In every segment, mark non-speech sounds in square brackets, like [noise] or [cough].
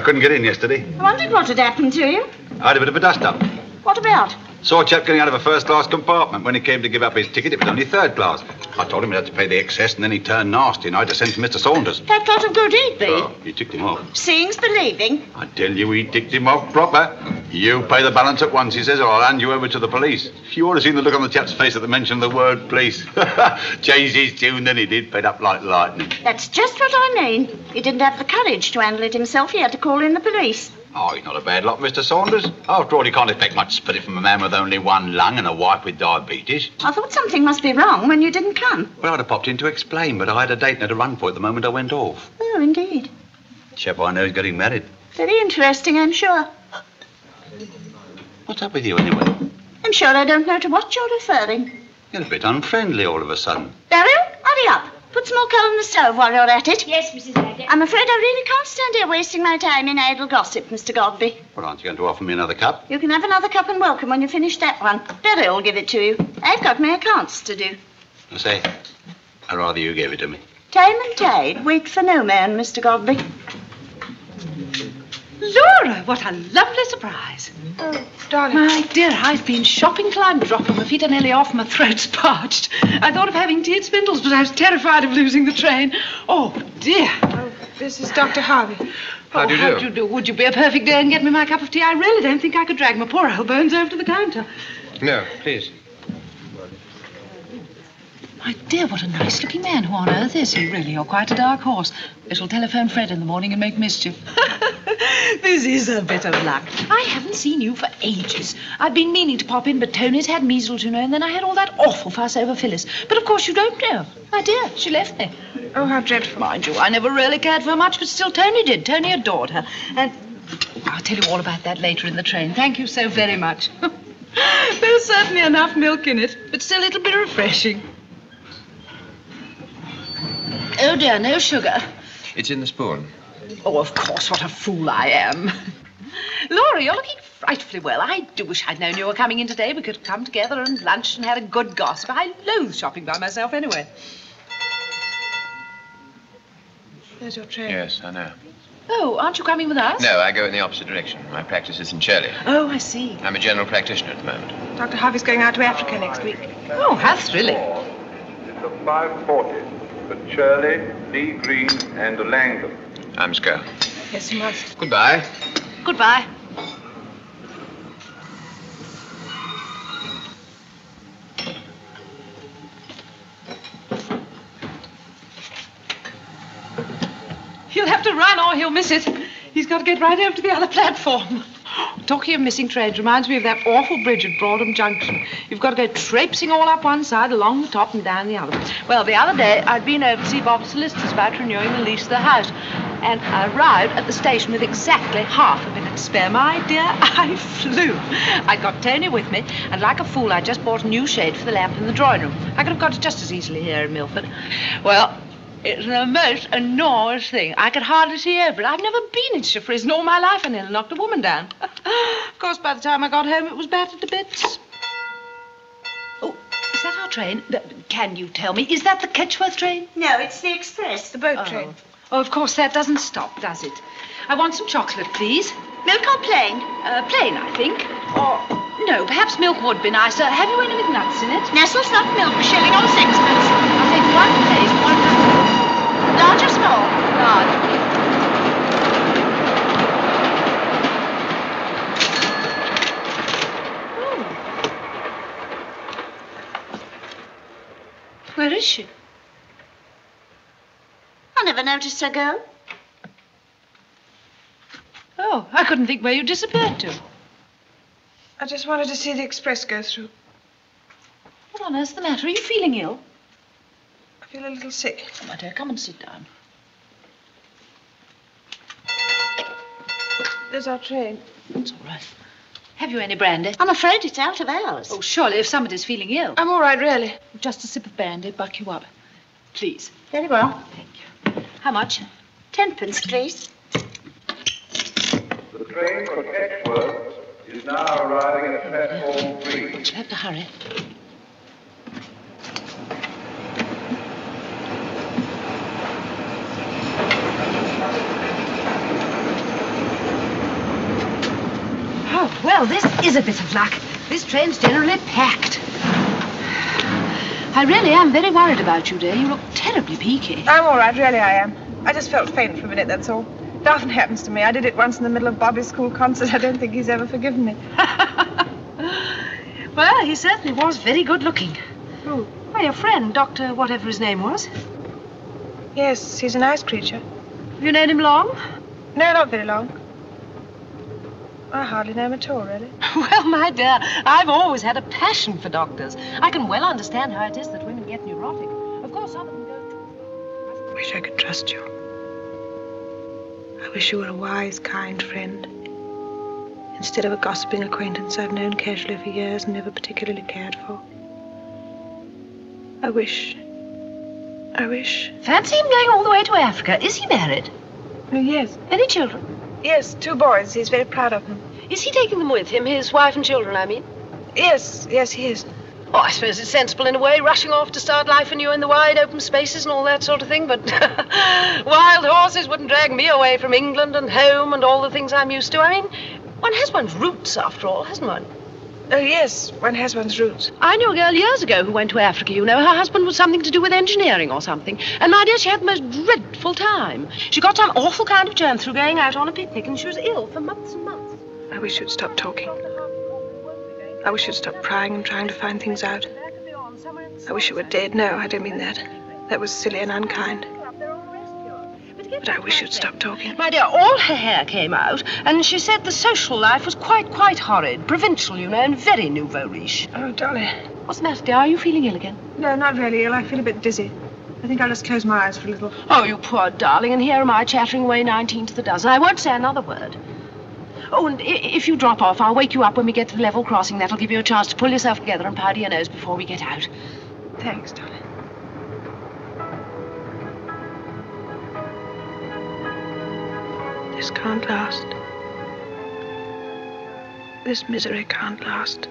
I couldn't get in yesterday. I wondered what had happened to you. I had a bit of a dust up. What about? Saw a chap getting out of a first class compartment. When he came to give up his ticket, it was only third class. I told him he had to pay the excess, and then he turned nasty, and I had to send for Mr. Saunders. That got of good eat. Oh, he ticked him off. Seeing's believing. I tell you, he ticked him off proper. You pay the balance at once, he says, or I'll hand you over to the police. You ought to seen the look on the chap's face at the mention of the word police. [laughs] Changed his tune, then he did, fed up like lightning. That's just what I mean. He didn't have the courage to handle it himself. He had to call in the police. Oh, he's not a bad lot, Mr. Saunders. After all, he can't expect much spirit from a man with only one lung and a wife with diabetes. I thought something must be wrong when you didn't come. Well, I'd have popped in to explain, but I had a date and had to run for it the moment I went off. Oh, indeed. Chap I know is getting married. Very interesting, I'm sure. What's up with you, anyway? I'm sure I don't know to what you're referring. You're a bit unfriendly all of a sudden. Beryl, hurry up. Put some more coal in the stove while you're at it. Yes, Mrs. Bagot. I'm afraid I really can't stand here wasting my time in idle gossip, Mr. Godby. Well, aren't you going to offer me another cup? You can have another cup and welcome when you finish that one. Beryl will give it to you. I've got my accounts to do. I say, I'd rather you gave it to me. Time and tide wait for no man, Mr. Godby. Laura, what a lovely surprise. Oh, darling. My dear, I've been shopping till I'm dropping. My feet are nearly off, my throat's [laughs] parched. I thought of having tea at Spindles, but I was terrified of losing the train. Oh, dear. Oh, this is Dr. Harvey. How do you oh, do? How'd you do? Would you be a perfect day and get me my cup of tea? I really don't think I could drag my poor old bones over to the counter. No, please. My dear, what a nice looking man. Who on earth is he, really? You're quite a dark horse. I shall telephone Fred in the morning and make mischief. [laughs] this is a bit of luck. I haven't seen you for ages. I've been meaning to pop in, but Tony's had measles, you know, and then I had all that awful fuss over Phyllis. But of course you don't know. My dear, she left me. Oh, how dreadful. Mind you, I never really cared for her much, but still Tony did. Tony adored her. And I'll tell you all about that later in the train. Thank you so very much. [laughs] There's certainly enough milk in it, but still it'll be refreshing. Oh dear, no sugar. It's in the spoon. Oh, of course, what a fool I am. Laura, you're looking frightfully well. I do wish I'd known you were coming in today. We could have come together and lunched and had a good gossip. I loathe shopping by myself anyway. There's your train. Yes, I know. Oh, aren't you coming with us? No, I go in the opposite direction. My practice is in Churley. Oh, I see. I'm a general practitioner at the moment. Dr. Harvey's going out to Africa next week. Oh, how thrilling. It's a 540 for Churley, Lee Green, and Langdon. I must go. Yes, you must. Goodbye. Goodbye. He'll have to run or he'll miss it. He's got to get right over to the other platform. Talking of missing trains reminds me of that awful bridge at Broadham Junction. You've got to go traipsing all up one side, along the top, and down the other. Well, the other day I'd been over to see Bob's solicitors about renewing the lease of the house, and I arrived at the station with exactly half a minute spare. My dear, [laughs] I flew. I got Tony with me, and like a fool, I just bought a new shade for the lamp in the drawing room. I could have got it just as easily here in Milford. Well, it's the most enormous thing. I could hardly see over it. I've never been in Shafrizn all my life. I nearly knocked a woman down. [laughs] of course, by the time I got home, it was battered to bits. Oh, is that our train? Can you tell me? Is that the Ketchworth train? No, it's the express. The boat Oh. train. Oh, of course, that doesn't stop, does it? I want some chocolate, please. Milk or plain? Uh, plain, I think. Or, no, perhaps milk would be nicer. Have you any with nuts in it? Nestles, not milk, shilling or sixpence. I'll take one, please. One nut. Large or small? Large, please. Where is she? I never noticed her go. Oh, I couldn't think where you disappeared to. I just wanted to see the express go through. What on earth's the matter? Are you feeling ill? I feel a little sick. Oh, my dear, come and sit down. There's our train. It's all right. Have you any brandy? I'm afraid it's out of hours. Oh, surely, if somebody's feeling ill. I'm all right, really. Just a sip of brandy, buck you up. Please. Very well. Thank you. How much? Tenpence, please. The train for Ketchworth is now arriving at platform three. You'll have to hurry. Oh, well, this is a bit of luck. This train's generally packed. I really am very worried about you, dear. You look terribly peaky. I'm all right, really I am. I just felt faint for a minute, that's all. It often happens to me. I did it once in the middle of Bobby's school concert. [laughs] I don't think he's ever forgiven me. [laughs] well, he certainly was very good looking. Who? Why, your friend, Dr. whatever his name was. Yes, he's a nice creature. Have you known him long? No, not very long. I hardly know him at all, really. [laughs] Well, my dear, I've always had a passion for doctors. I can well understand how it is that women get neurotic. Of course, some of them go too I wish I could trust you. I wish you were a wise, kind friend. Instead of a gossiping acquaintance I've known casually for years and never particularly cared for. I wish. I wish. Fancy him going all the way to Africa. Is he married? Oh, yes. Any children? Yes, two boys. He's very proud of them. Is he taking them with him, his wife and children, I mean? Yes, yes, he is. Oh, I suppose it's sensible in a way, rushing off to start life anew in the wide open spaces and all that sort of thing, but [laughs] wild horses wouldn't drag me away from England and home and all the things I'm used to. I mean, one has one's roots, after all, hasn't one? Oh, yes, one has one's roots. I knew a girl years ago who went to Africa, you know. Her husband was something to do with engineering or something. And, my dear, she had the most dreadful time. She got some awful kind of germ through going out on a picnic, and she was ill for months and months. I wish you'd stop talking. I wish you'd stop prying and trying to find things out. I wish you were dead. No, I don't mean that. That was silly and unkind. But I wish you'd stop talking. My dear, all her hair came out, and she said the social life was quite, quite horrid. Provincial, you know, and very nouveau riche. Oh, Dolly. What's the matter, dear? Are you feeling ill again? No, not really ill. I feel a bit dizzy. I think I'll just close my eyes for a little. Oh, you poor darling, and here am I chattering away 19 to the dozen. I won't say another word. Oh, and i- if you drop off, I'll wake you up when we get to the level crossing. That'll give you a chance to pull yourself together and powder your nose before we get out. Thanks, Dolly. This can't last. This misery can't last.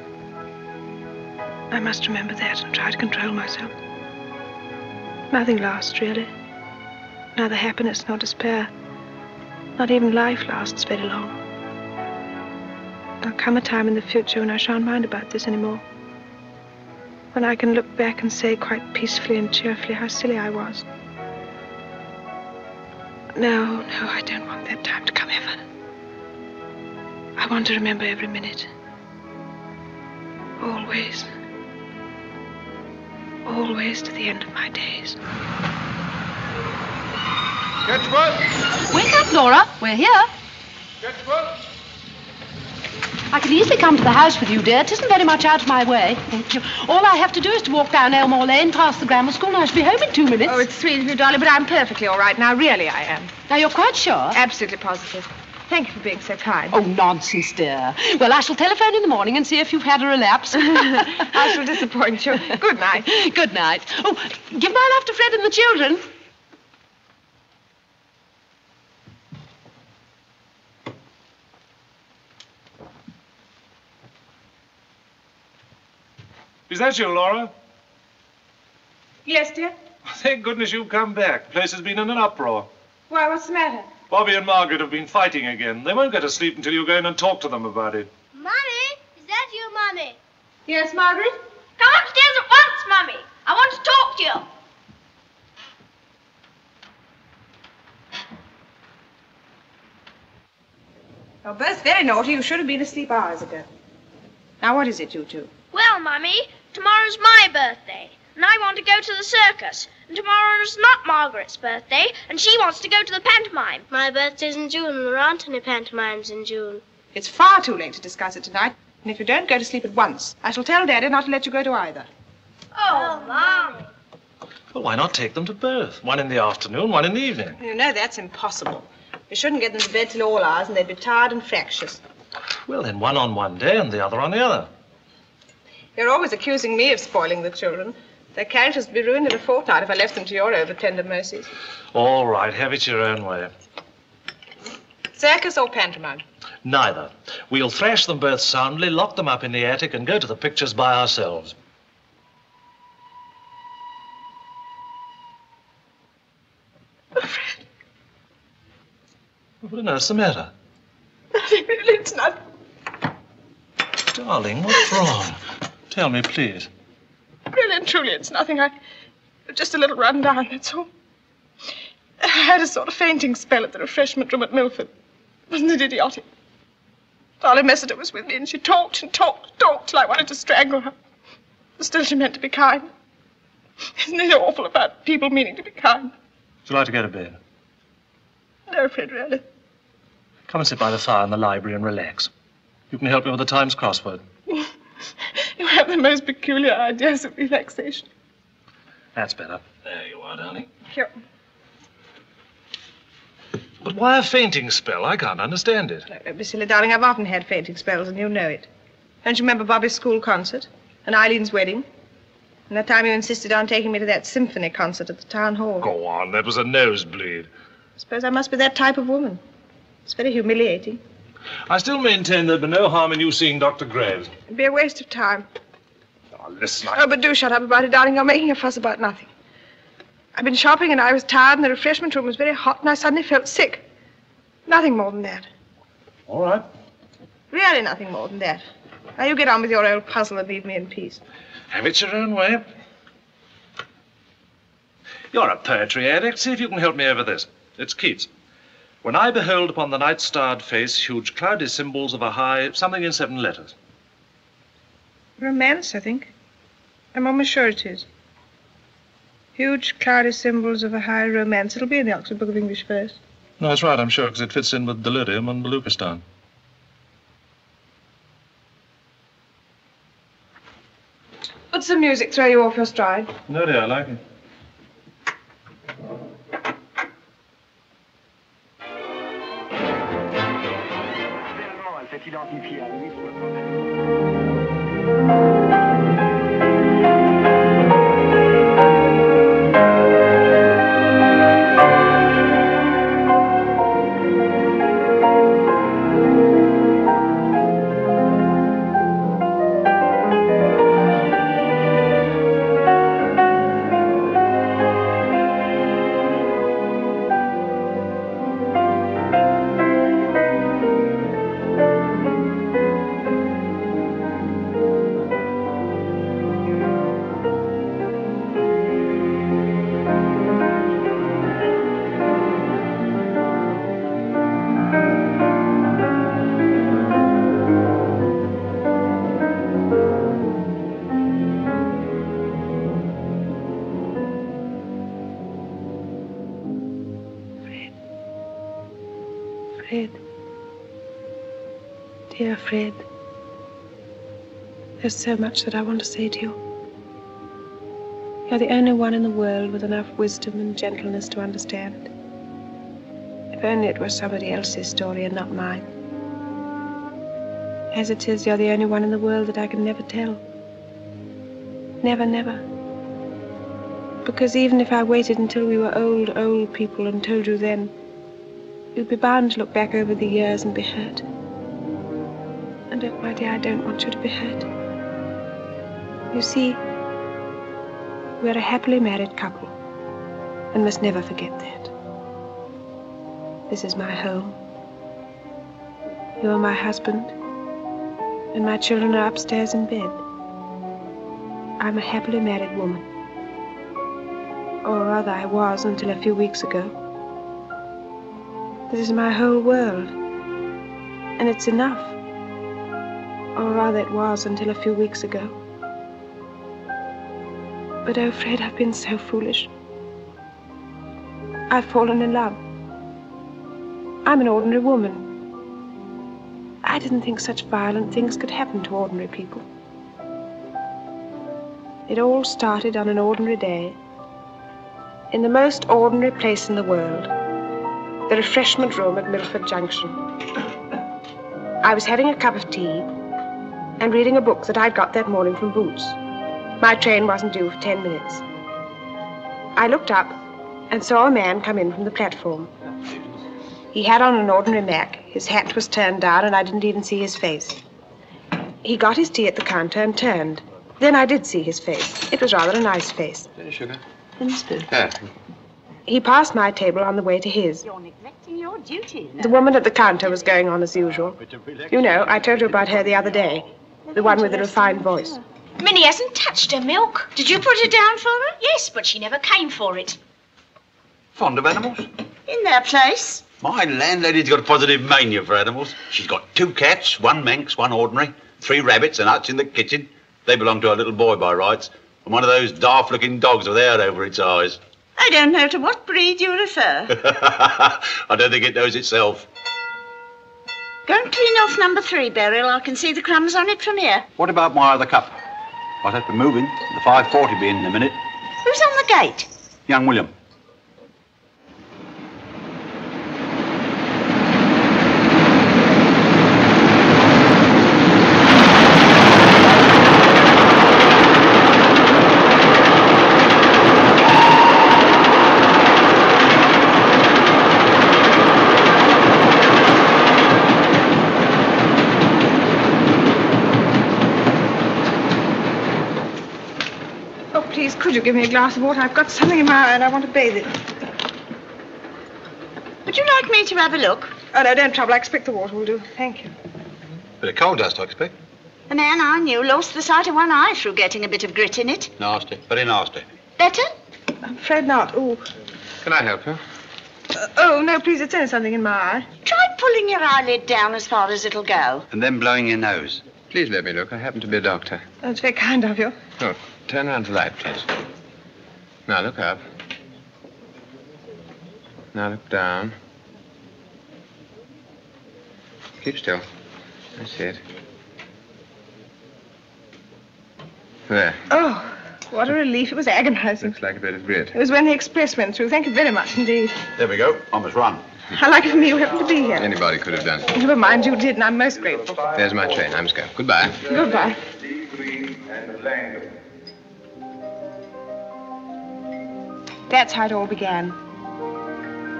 I must remember that and try to control myself. Nothing lasts, really. Neither happiness nor despair. Not even life lasts very long. There'll come a time in the future when I shan't mind about this anymore. When I can look back and say quite peacefully and cheerfully how silly I was. No, no, I don't want that time to come ever. I want to remember every minute. Always. Always to the end of my days. Ketchworth! Wake up, Laura. We're here. Ketchworth! I can easily come to the house with you, dear. It isn't very much out of my way. Thank you. All I have to do is to walk down Elmore Lane past the grammar school, and I shall be home in two minutes. Oh, it's sweet of you, Dolly, but I'm perfectly all right now. Really, I am. Now, you're quite sure? Absolutely positive. Thank you for being so kind. Oh, nonsense, dear. Well, I shall telephone in the morning and see if you've had a relapse. [laughs] I shall disappoint you. Good night. [laughs] Good night. Oh, give my love to Fred and the children. Is that you, Laura? Yes, dear? [laughs] Thank goodness you've come back. The place has been in an uproar. Why, what's the matter? Bobby and Margaret have been fighting again. They won't go to sleep until you go in and talk to them about it. Mummy, is that you, Mummy? Yes, Margaret? Come upstairs at once, Mummy. I want to talk to you. You're both very naughty. You should have been asleep hours ago. Now, what is it, you two? Well, Mummy, tomorrow's my birthday, and I want to go to the circus. And tomorrow's not Margaret's birthday, and she wants to go to the pantomime. My birthday's in June, and there aren't any pantomimes in June. It's far too late to discuss it tonight. And if you don't go to sleep at once, I shall tell Daddy not to let you go to either. Oh, Mum. Well, why not take them to Birth? One in the afternoon, one in the evening. You know that's impossible. You shouldn't get them to bed till all hours, and they'd be tired and fractious. Well, then one on one day and the other on the other. You're always accusing me of spoiling the children. Their characters would be ruined in a fortnight if I left them to your over-tender mercies. All right, have it your own way. Circus or pantomime? Neither. We'll thrash them both soundly, lock them up in the attic, and go to the pictures by ourselves. What on earth's the matter? Nothing, really, it's not. Darling, what's wrong? Tell me, please. Really and truly, it's nothing. I. Just a little run down, that's all. I had a sort of fainting spell at the refreshment room at Milford. Wasn't it idiotic? Dolly Messiter was with me, and she talked and talked and talked till I wanted to strangle her. But still, she meant to be kind. Isn't it awful about people meaning to be kind? Would you like to go to bed? No, Fred, really. Come and sit by the fire in the library and relax. You can help me with the Times crossword. [laughs] [laughs] You have the most peculiar ideas of relaxation. That's better. There you are, darling. Here. But why a fainting spell? I can't understand it. No, don't be silly, darling. I've often had fainting spells, and you know it. Don't you remember Bobby's school concert? And Eileen's wedding? And that time you insisted on taking me to that symphony concert at the town hall. Go on, that was a nosebleed. I suppose I must be that type of woman. It's very humiliating. I still maintain there'd be no harm in you seeing Dr. Graves. It'd be a waste of time. Oh, listen, Oh, but do shut up about it, darling. You're making a fuss about nothing. I've been shopping and I was tired and the refreshment room was very hot and I suddenly felt sick. Nothing more than that. All right. Really nothing more than that. Now you get on with your old puzzle and leave me in peace. Have it your own way. You're a poetry addict. See if you can help me over this. It's Keats. When I behold upon the night starred face huge cloudy symbols of a high something in seven letters. Romance, I think. I'm almost sure it is. Huge cloudy symbols of a high romance. It'll be in the Oxford Book of English Verse. No, that's right, I'm sure, because it fits in with Delirium and Baluchistan. Would some music throw you off your stride? No, dear, I like it. Fred. There's so much that I want to say to you. You're the only one in the world with enough wisdom and gentleness to understand. If only it were somebody else's story and not mine. As it is, you're the only one in the world that I can never tell. Never, never. Because even if I waited until we were old, old people and told you then, you'd be bound to look back over the years and be hurt. And oh, my dear, I don't want you to be hurt. You see, we're a happily married couple and must never forget that. This is my home. You are my husband, and my children are upstairs in bed. I'm a happily married woman. Or rather, I was until a few weeks ago. This is my whole world, and it's enough. Or rather, it was until a few weeks ago. But oh, Fred, I've been so foolish. I've fallen in love. I'm an ordinary woman. I didn't think such violent things could happen to ordinary people. It all started on an ordinary day, in the most ordinary place in the world, the refreshment room at Milford Junction. I was having a cup of tea and reading a book that I'd got that morning from Boots. My train wasn't due for ten minutes. I looked up and saw a man come in from the platform. He had on an ordinary mac. His hat was turned down, and I didn't even see his face. He got his tea at the counter and turned. Then I did see his face. It was rather a nice face. Any sugar? In the spoon. Yeah. He passed my table on the way to his. You're neglecting your duty. The woman at the counter was going on as usual. You know, I told you about her the other day. The one with the refined voice. Minnie hasn't touched her milk. Did you put it down for her? Yes, but she never came for it. Fond of animals? In their place. My landlady's got a positive mania for animals. She's got two cats, one Manx, one ordinary, three rabbits, and huts in the kitchen. They belong to her little boy by rights, and one of those daft-looking dogs with hair over its eyes. I don't know to what breed you refer. [laughs] I don't think it knows itself. Go and clean off number three, Beryl. I can see the crumbs on it from here. What about my other cup? I'll have to move in. The 540 be in in a minute. Who's on the gate? Young William. Oh, please, could you give me a glass of water? I've got something in my eye and I want to bathe it. Would you like me to have a look? Oh, no, don't trouble. I expect the water will do. Thank you. Bit of coal dust, I expect. The man I knew lost the sight of one eye through getting a bit of grit in it. Nasty. Very nasty. Better? I'm afraid not. Oh. Can I help you? Uh, oh, no, please, it's only something in my eye. Try pulling your eyelid down as far as it'll go. And then blowing your nose. Please let me look. I happen to be a doctor. That's very kind of you. Oh, turn around to the light, please. Now look up. Now look down. Keep still. That's it. There. Oh, what a relief. It was agonizing. Looks like a bit of grit. It was when the express went through. Thank you very much indeed. There we go. I must run. How lucky for me you happened to be here. Anybody could have done it. Never mind, you did, and I'm most grateful. There's my train. I must go. Goodbye. Goodbye. That's how it all began.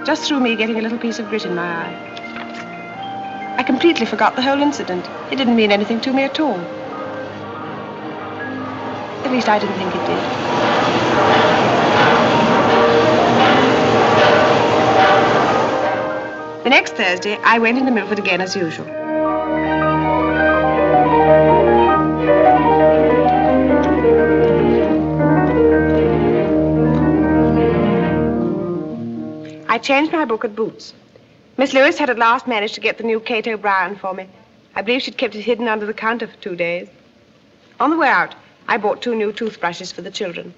Just through me getting a little piece of grit in my eye. I completely forgot the whole incident. It didn't mean anything to me at all. At least I didn't think it did. The next Thursday, I went into Milford again as usual. Changed my book at Boots. Miss Lewis had at last managed to get the new Kate O'Brien for me. I believe she'd kept it hidden under the counter for two days. On the way out, I bought two new toothbrushes for the children.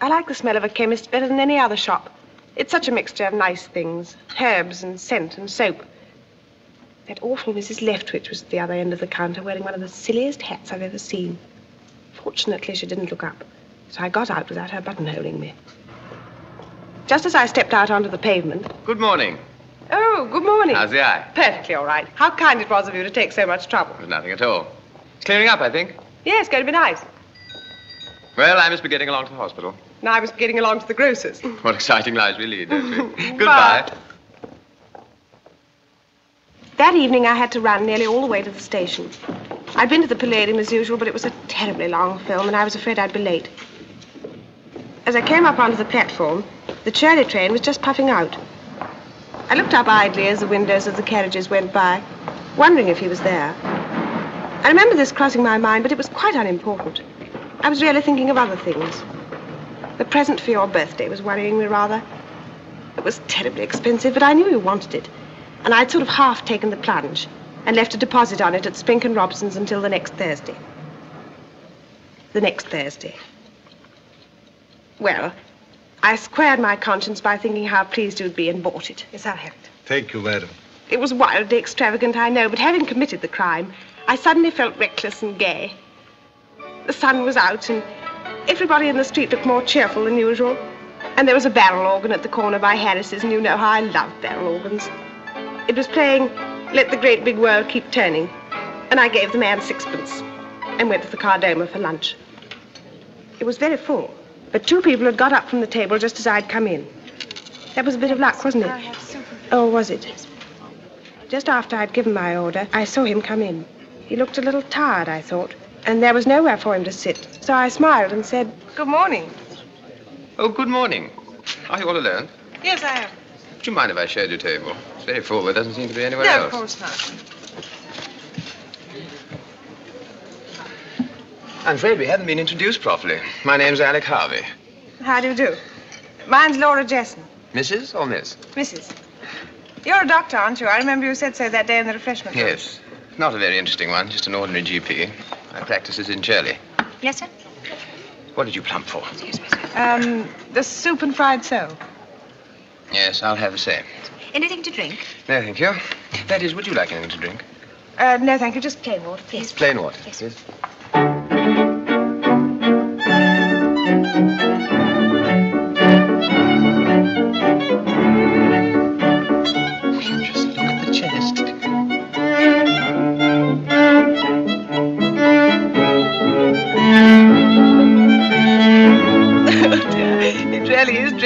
I like the smell of a chemist better than any other shop. It's such a mixture of nice things herbs and scent and soap. That awful Mrs. Leftwich was at the other end of the counter wearing one of the silliest hats I've ever seen. Fortunately, she didn't look up, so I got out without her buttonholing me. Just as I stepped out onto the pavement. Good morning. Oh, good morning. How's the eye? Perfectly all right. How kind it was of you to take so much trouble. Nothing at all. It's clearing up, I think. Yes, going to be nice. Well, I must be getting along to the hospital. Now I was getting along to the grocer's. [laughs] What exciting lives we lead, don't we? [laughs] Goodbye. That evening, I had to run nearly all the way to the station. I'd been to the Palladium as usual, but it was a terribly long film, and I was afraid I'd be late. As I came up onto the platform, the Churley train was just puffing out. I looked up idly as the windows of the carriages went by, wondering if he was there. I remember this crossing my mind, but it was quite unimportant. I was really thinking of other things. The present for your birthday was worrying me rather. It was terribly expensive, but I knew you wanted it. And I'd sort of half taken the plunge and left a deposit on it at Spink and Robson's until the next Thursday. The next Thursday. Well, I squared my conscience by thinking how pleased you'd be and bought it. Yes, I'll have it. Thank you, madam. It was wildly extravagant, I know, but having committed the crime, I suddenly felt reckless and gay. The sun was out, and everybody in the street looked more cheerful than usual. And there was a barrel organ at the corner by Harris's, and you know how I love barrel organs. It was playing Let the Great Big World Keep Turning, and I gave the man sixpence and went to the Kardomah for lunch. It was very full, but two people had got up from the table just as I'd come in. That was a bit of luck, wasn't it? Oh, was it? Just after I'd given my order, I saw him come in. He looked a little tired, I thought, and there was nowhere for him to sit. So I smiled and said, Good morning. Oh, good morning. Are you all alone? Yes, I am. Would you mind if I shared your table? It's very full. There doesn't seem to be anyone no, else. of course not. I'm afraid we haven't been introduced properly. My name's Alec Harvey. How do you do? Mine's Laura Jesson. Mrs. or Miss? Mrs. You're a doctor, aren't you? I remember you said so that day in the refreshment room. Yes. Not a very interesting one, just an ordinary GP. My practice is in Churley. Yes, sir? What did you plump for? Um, the soup and fried sole. Yes, I'll have the same. Anything to drink? No, thank you. That is, would you like anything to drink? Uh, no, thank you. Just plain water, please. Plain water. Yes. Just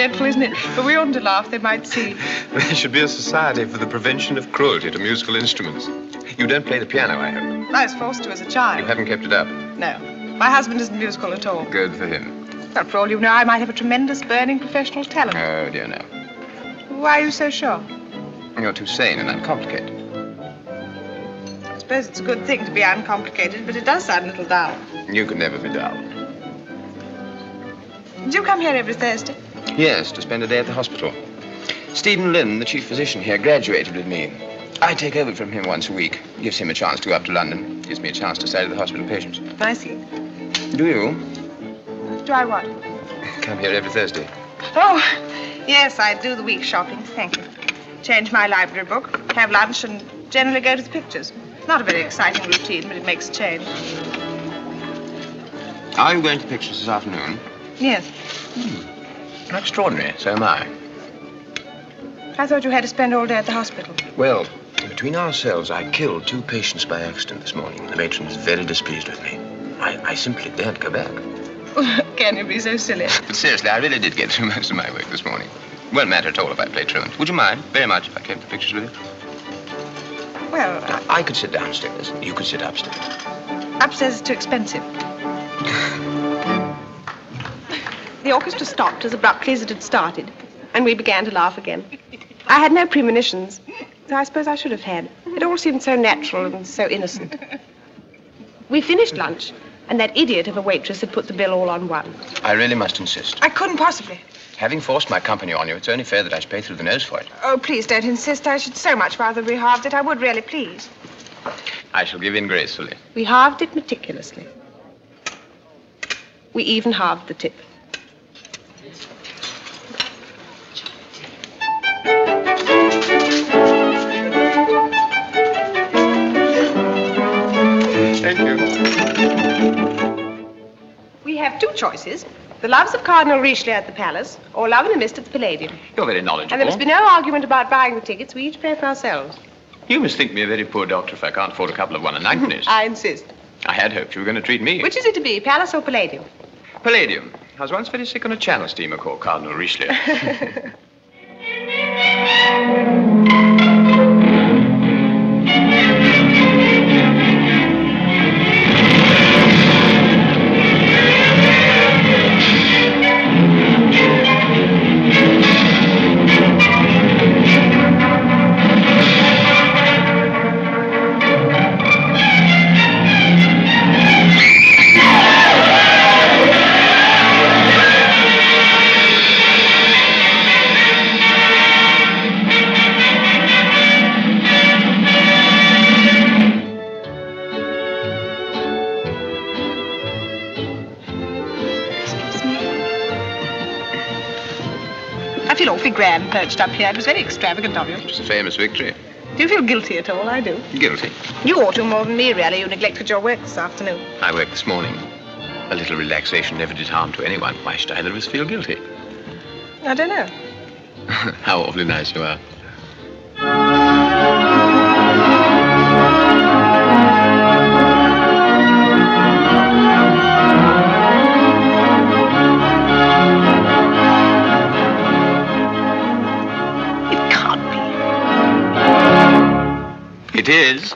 dreadful, isn't it? But we oughtn't to laugh. They might see. [laughs] There should be a society for the prevention of cruelty to musical instruments. You don't play the piano, I hope. I was forced to as a child. You haven't kept it up. No. My husband isn't musical at all. Good for him. Well, for all you know, I might have a tremendous burning professional talent. Oh, dear, no. Why are you so sure? You're too sane and uncomplicated. I suppose it's a good thing to be uncomplicated, but it does sound a little dull. You can never be dull. Do you come here every Thursday? Yes, to spend a day at the hospital. Stephen Lynn, the chief physician here, graduated with me. I take over from him once a week. Gives him a chance to go up to London. Gives me a chance to study the hospital patients. I see. Do you? Do I what? Come here every Thursday. Oh, yes, I do the week shopping. Thank you. Change my library book, have lunch, and generally go to the pictures. Not a very exciting routine, but it makes a change. Are you going to pictures this afternoon? Yes. Hmm. Extraordinary. So am I. I thought you had to spend all day at the hospital. Well, between ourselves, I killed two patients by accident this morning, and the matron is very displeased with me. I, I simply daren't go back. [laughs] Can you be so silly? But [laughs] seriously, I really did get through most of my work this morning. Won't matter at all if I play truant. Would you mind very much if I came to pictures with you? Well, uh, I could sit downstairs. You could sit upstairs. upstairs is too expensive. [laughs] The orchestra stopped as abruptly as it had started, and we began to laugh again. I had no premonitions, though I suppose I should have had. It all seemed so natural and so innocent. We finished lunch, and that idiot of a waitress had put the bill all on one. I really must insist. I couldn't possibly. Having forced my company on you, it's only fair that I should pay through the nose for it. Oh, please don't insist. I should so much rather we halved it. I would really, please. I shall give in gracefully. We halved it meticulously. We even halved the tip. Choices. The loves of Cardinal Richelieu at the Palace, or Love in a Mist at the Palladium. You're very knowledgeable. And there must be no argument about buying the tickets. We each pay for ourselves. You must think me a very poor doctor if I can't afford a couple of one and ninepennies. [laughs] I insist. I had hoped you were going to treat me. Which is it to be, Palace or Palladium? Palladium. I was once very sick on a channel steamer called Cardinal Richelieu. [laughs] feel awfully grand perched up here. It was very extravagant of you. It was a famous victory. Do you feel guilty at all? I do. Guilty. You ought to more than me, really. You neglected your work this afternoon. I worked this morning. A little relaxation never did harm to anyone. Why should either of us feel guilty? I don't know. [laughs] How awfully nice you are. It is.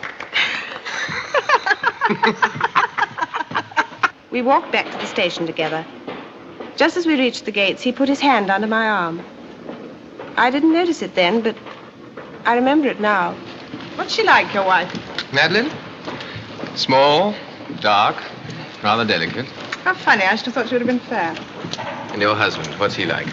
[laughs] We walked back to the station together. Just as we reached the gates, he put his hand under my arm. I didn't notice it then, but I remember it now. What's she like, your wife? Madeline? Small, dark, rather delicate. How funny. I should have thought she would have been fair. And your husband, what's he like?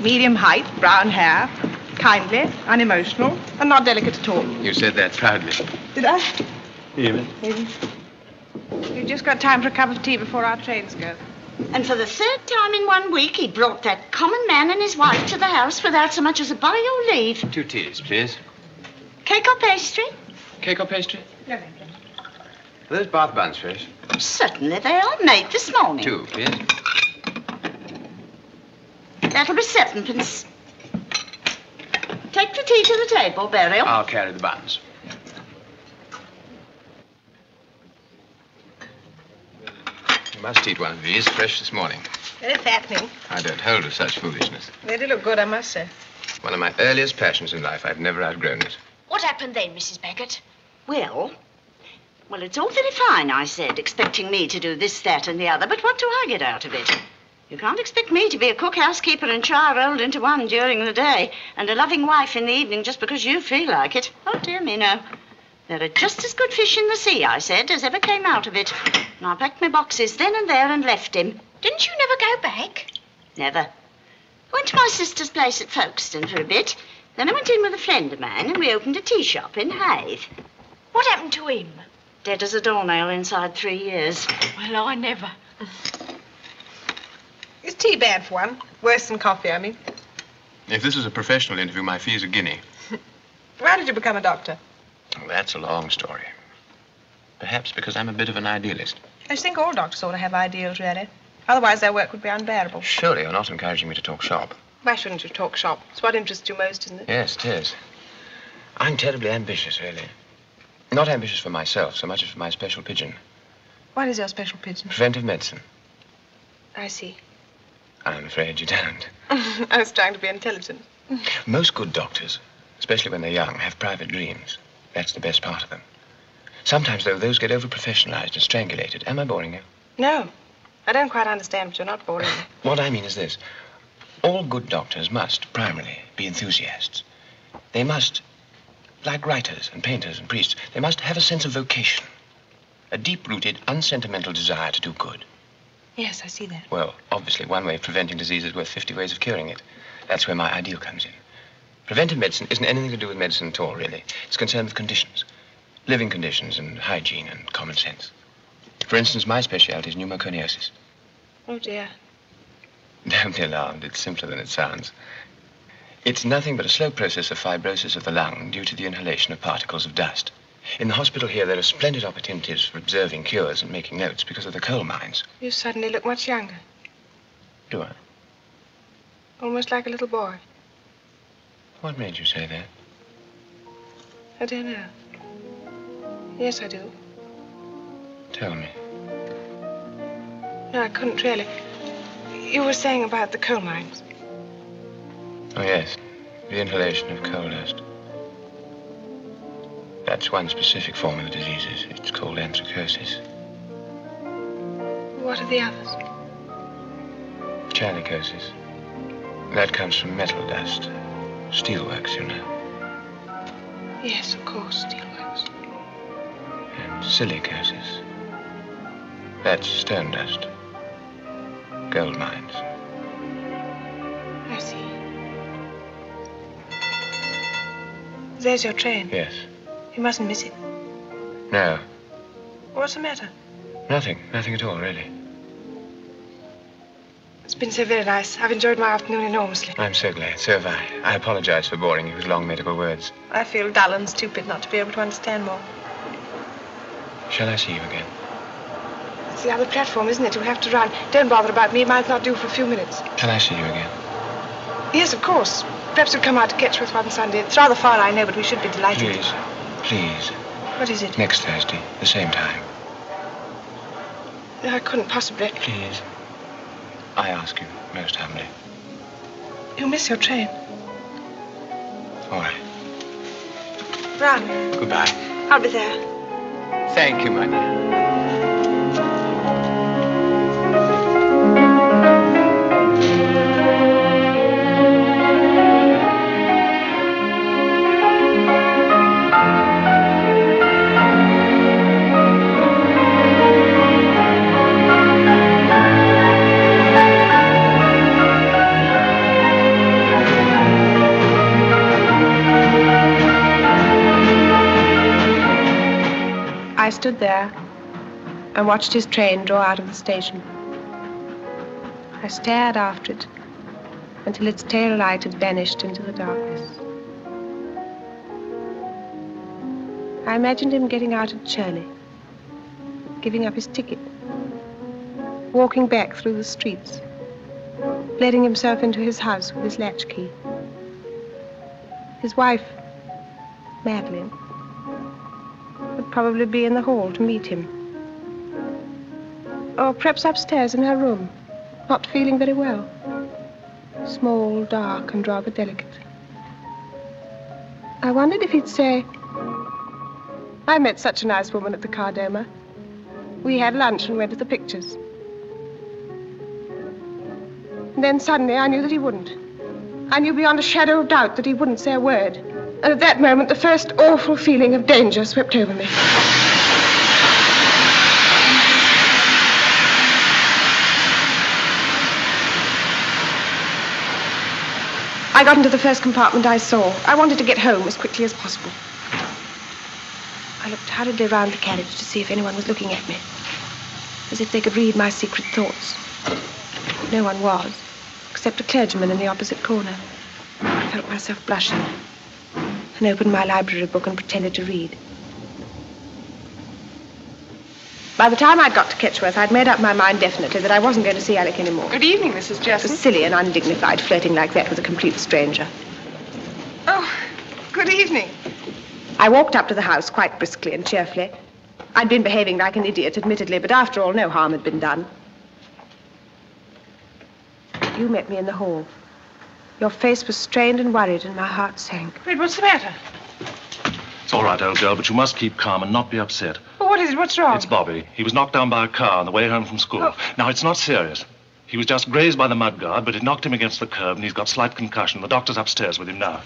Medium height, brown hair, kindly, unemotional, and not delicate at all. You said that proudly. Did I? Even. Maybe. We've just got time for a cup of tea before our trains go. And for the third time in one week, he brought that common man and his wife to the house without so much as a by your leave. Two teas, please. Cake or pastry? Cake or pastry? No, thank you. Are those bath buns fresh? Certainly they are. Made this morning. Two, please. That'll be sevenpence. Take the tea to the table, Beryl. I'll carry the buns. You must eat one of these, fresh this morning. Very fattening. I don't hold of such foolishness. They do look good, I must say. One of my earliest passions in life. I've never outgrown it. What happened then, Mrs. Beckett? Well, well, it's all very fine, I said, expecting me to do this, that, and the other, but what do I get out of it? You can't expect me to be a cook, housekeeper, and child rolled into one during the day, and a loving wife in the evening just because you feel like it. Oh, dear me, no. There are just as good fish in the sea, I said, as ever came out of it. And I packed my boxes then and there and left him. Didn't you never go back? Never. I Went to my sister's place at Folkestone for a bit. Then I went in with a friend of mine and we opened a tea shop in Hythe. What happened to him? Dead as a doornail inside three years. Well, I never. Is tea bad for one? Worse than coffee, I mean. If this is a professional interview, my fee is a guinea. [laughs] Why did you become a doctor? Well, that's a long story. Perhaps because I'm a bit of an idealist. I think all doctors ought to have ideals, really. Otherwise, their work would be unbearable. Surely you're not encouraging me to talk shop. Why shouldn't you talk shop? It's what interests you most, isn't it? Yes, it is. I'm terribly ambitious, really. Not ambitious for myself so much as for my special pigeon. What is your special pigeon? Preventive medicine. I see. I'm afraid you don't. [laughs] I was trying to be intelligent. Most good doctors, especially when they're young, have private dreams. That's the best part of them. Sometimes, though, those get over professionalized and strangulated. Am I boring you? No. I don't quite understand, but you're not boring me. [laughs] What I mean is this all good doctors must, primarily, be enthusiasts. They must, like writers and painters and priests, they must have a sense of vocation, a deep rooted, unsentimental desire to do good. Yes, I see that. Well, obviously, one way of preventing disease is worth 50 ways of curing it. That's where my ideal comes in. Preventive medicine isn't anything to do with medicine at all, really. It's concerned with conditions living conditions and hygiene and common sense. For instance, my specialty is pneumoconiosis. Oh, dear. [laughs] Don't be alarmed. It's simpler than it sounds. It's nothing but a slow process of fibrosis of the lung due to the inhalation of particles of dust. In the hospital here, there are splendid opportunities for observing cures and making notes because of the coal mines. You suddenly look much younger. Do I? Almost like a little boy. What made you say that? I don't know. Yes, I do. Tell me. No, I couldn't really. You were saying about the coal mines. Oh, yes. The inhalation of coal dust. That's one specific form of the diseases. It's called anthracosis. What are the others? Chalicosis. That comes from metal dust. Steelworks, you know. Yes, of course, steelworks. And silicosis. That's stone dust. Gold mines. I see. There's your train. Yes. You mustn't miss it. No. What's the matter? Nothing. Nothing at all, really. It's been so very nice. I've enjoyed my afternoon enormously. I'm so glad. So have I. I apologize for boring you with long medical words. I feel dull and stupid not to be able to understand more. Shall I see you again? It's the other platform, isn't it? You'll have to run. Don't bother about me. It might not do for a few minutes. Shall I see you again? Yes, of course. Perhaps we'll come out to Ketchworth one Sunday. It's rather far, I know, but we should be delighted. Please. Please. What is it? Next Thursday, the same time. No, I couldn't possibly. Please. I ask you most humbly. You'll miss your train. All right. Run. Goodbye. I'll be there. Thank you, my dear. I stood there and watched his train draw out of the station. I stared after it until its tail light had vanished into the darkness. I imagined him getting out of Churley, giving up his ticket, walking back through the streets, letting himself into his house with his latchkey. His wife, Madeline, would probably be in the hall to meet him. Or perhaps upstairs in her room, not feeling very well. Small, dark, and rather delicate. I wondered if he'd say, I met such a nice woman at the Kardomah. We had lunch and went to the pictures. And then suddenly I knew that he wouldn't. I knew beyond a shadow of doubt that he wouldn't say a word. And at that moment, the first awful feeling of danger swept over me. I got into the first compartment I saw. I wanted to get home as quickly as possible. I looked hurriedly round the carriage to see if anyone was looking at me, as if they could read my secret thoughts. No one was, except a clergyman in the opposite corner. I felt myself blushing and opened my library book and pretended to read. By the time I'd got to Ketchworth, I'd made up my mind definitely that I wasn't going to see Alec anymore. Good evening, Mrs. It was silly and undignified flirting like that with a complete stranger. Oh, good evening. I walked up to the house quite briskly and cheerfully. I'd been behaving like an idiot, admittedly, but after all, no harm had been done. You met me in the hall. Your face was strained and worried, and my heart sank. Fred, what's the matter? It's all right, old girl, but you must keep calm and not be upset. Oh, what is it? What's wrong? It's Bobby. He was knocked down by a car on the way home from school. Oh. Now, it's not serious. He was just grazed by the mud guard, but it knocked him against the curb, and he's got slight concussion. The doctor's upstairs with him now.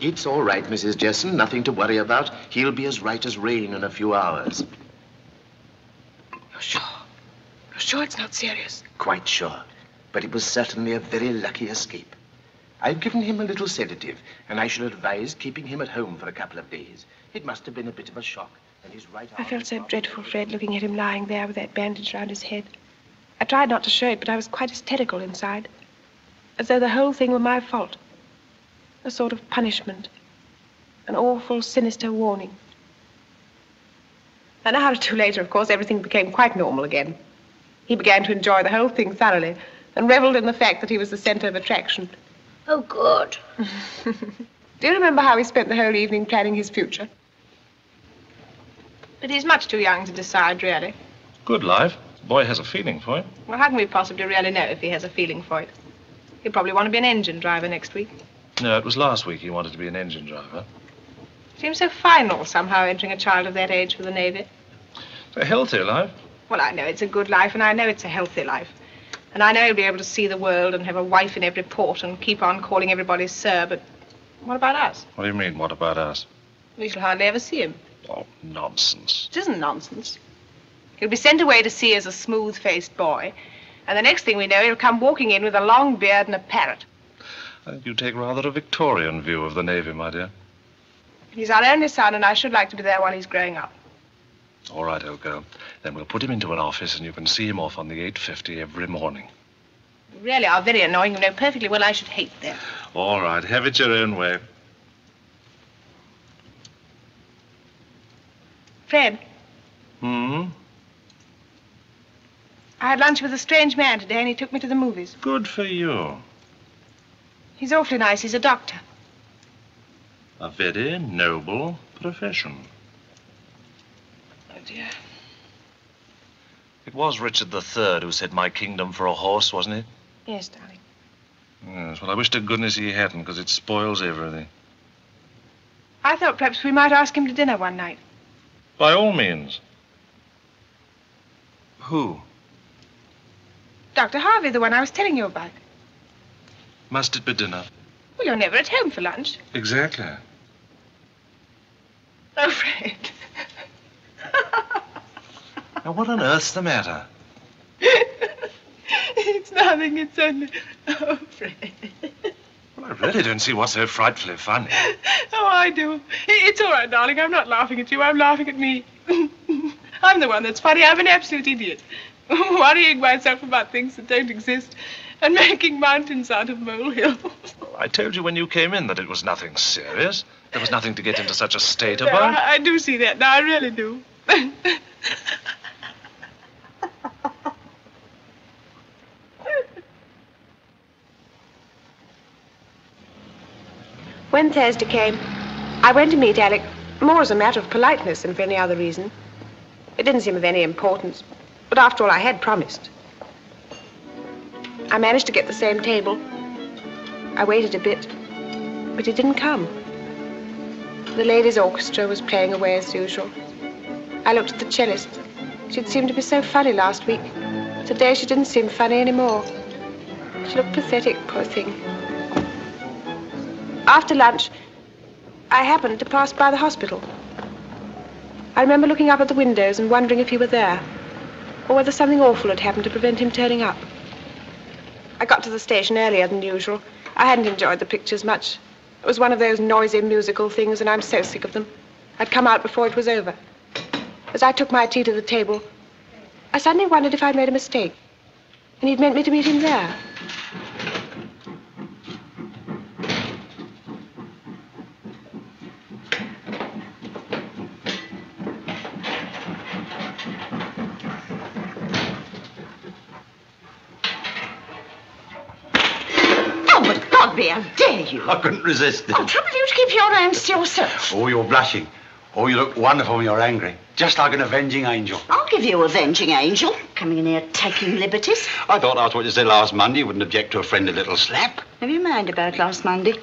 It's all right, Mrs. Jesson. Nothing to worry about. He'll be as right as rain in a few hours. You're sure? You're sure it's not serious? Quite sure. But it was certainly a very lucky escape. I've given him a little sedative, and I shall advise keeping him at home for a couple of days. It must have been a bit of a shock, and his right I felt so dreadful, Fred, looking at him lying there with that bandage round his head. I tried not to show it, but I was quite hysterical inside. As though the whole thing were my fault. A sort of punishment. An awful, sinister warning. An hour or two later, of course, everything became quite normal again. He began to enjoy the whole thing thoroughly and reveled in the fact that he was the center of attraction. Oh, good. [laughs] Do you remember how he spent the whole evening planning his future? But he's much too young to decide, really. Good life. The boy has a feeling for it. Well, how can we possibly really know if he has a feeling for it? He'll probably want to be an engine driver next week. No, it was last week he wanted to be an engine driver. Seems so final, somehow, entering a child of that age for the Navy. It's a healthy life. Well, I know it's a good life, and I know it's a healthy life. And I know he'll be able to see the world and have a wife in every port and keep on calling everybody sir, but what about us? What do you mean, what about us? We shall hardly ever see him. Oh, nonsense. It isn't nonsense. He'll be sent away to sea as a smooth-faced boy, and the next thing we know, he'll come walking in with a long beard and a parrot. I think you take rather a Victorian view of the Navy, my dear. He's our only son, and I should like to be there while he's growing up. All right, old girl. Then we'll put him into an office and you can see him off on the 8.50 every morning. You really are very annoying. You know perfectly well I should hate them. All right, have it your own way. Fred, Hmm? I had lunch with a strange man today, and he took me to the movies. Good for you. He's awfully nice. He's a doctor. A very noble profession. Dear. It was Richard III who said my kingdom for a horse, wasn't it? Yes, darling. Yes, well, I wish to goodness he hadn't, because it spoils everything. I thought perhaps we might ask him to dinner one night. By all means. Who? Dr. Harvey, the one I was telling you about. Must it be dinner? Well, you're never at home for lunch. Exactly. Oh, Fred. Now, what on earth's the matter? [laughs] it's nothing. It's only. Oh, Fred. Well, I really don't see what's so frightfully funny. [laughs] Oh, I do. It's all right, darling. I'm not laughing at you. I'm laughing at me. [laughs] I'm the one that's funny. I'm an absolute idiot. Worrying myself about things that don't exist and making mountains out of molehills. I told you when you came in that it was nothing serious. There was nothing to get into such a state No, about. I, I do see that now. I really do. When Thursday came, I went to meet Alec more as a matter of politeness than for any other reason. It didn't seem of any importance, but after all, I had promised. I managed to get the same table. I waited a bit, but he didn't come. The ladies' orchestra was playing away as usual. I looked at the cellist. She'd seemed to be so funny last week. Today she didn't seem funny anymore. She looked pathetic, poor thing. After lunch, I happened to pass by the hospital. I remember looking up at the windows and wondering if he were there, or whether something awful had happened to prevent him turning up. I got to the station earlier than usual. I hadn't enjoyed the pictures much. It was one of those noisy musical things, and I'm so sick of them. I'd come out before it was over. As I took my tea to the table, I suddenly wondered if I'd made a mistake, and he'd meant me to meet him there. Oh, but Godby, how dare you? I couldn't resist it. Oh, trouble you to keep your hands to yourself. Oh, you're blushing. Oh, you look wonderful when you're angry. Just like an avenging angel. I'll give you avenging angel. Coming in here taking liberties. I thought after what you said last Monday, you wouldn't object to a friendly little slap. Never you mind about last Monday.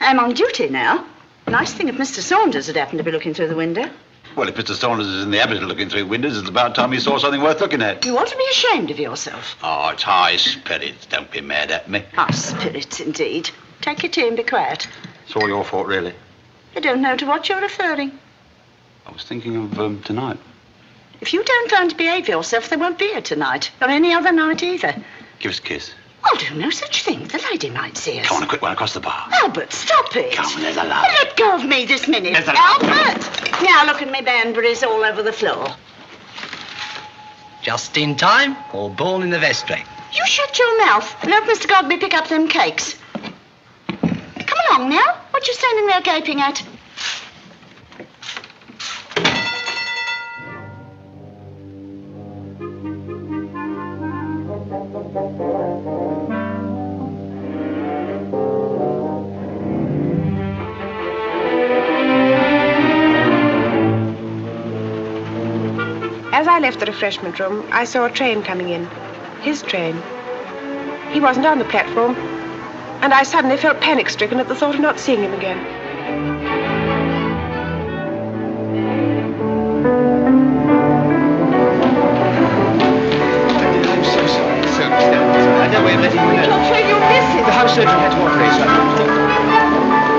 I'm on duty now. Nice thing if Mr. Saunders had happened to be looking through the window. Well, if Mr. Saunders is in the habit of looking through windows, it's about time he saw something worth looking at. You ought to be ashamed of yourself. Oh, it's high spirits. Don't be mad at me. High spirits indeed. Take your tea and be quiet. It's all your fault, really. I don't know to what you're referring. I was thinking of um, tonight. If you don't learn to behave yourself, there won't be a tonight, or any other night either. Give us a kiss. I'll do no such thing. The lady might see us. Come on, a quick one across the bar. Albert, stop it. Come on, there's a love. Let go of me this minute. There's a- Albert! Now look at me Banbury's all over the floor. Just in time, or born in the vestry. You shut your mouth and let Mr. Godby pick up them cakes. Along now. What you standing there gaping at? As I left the refreshment room, I saw a train coming in. His train. He wasn't on the platform, and I suddenly felt panic stricken at the thought of not seeing him again. I'm so sorry. So sorry. I know we're letting you know. I'm afraid you'll miss it. The house surgeon had to operate, so I couldn't talk.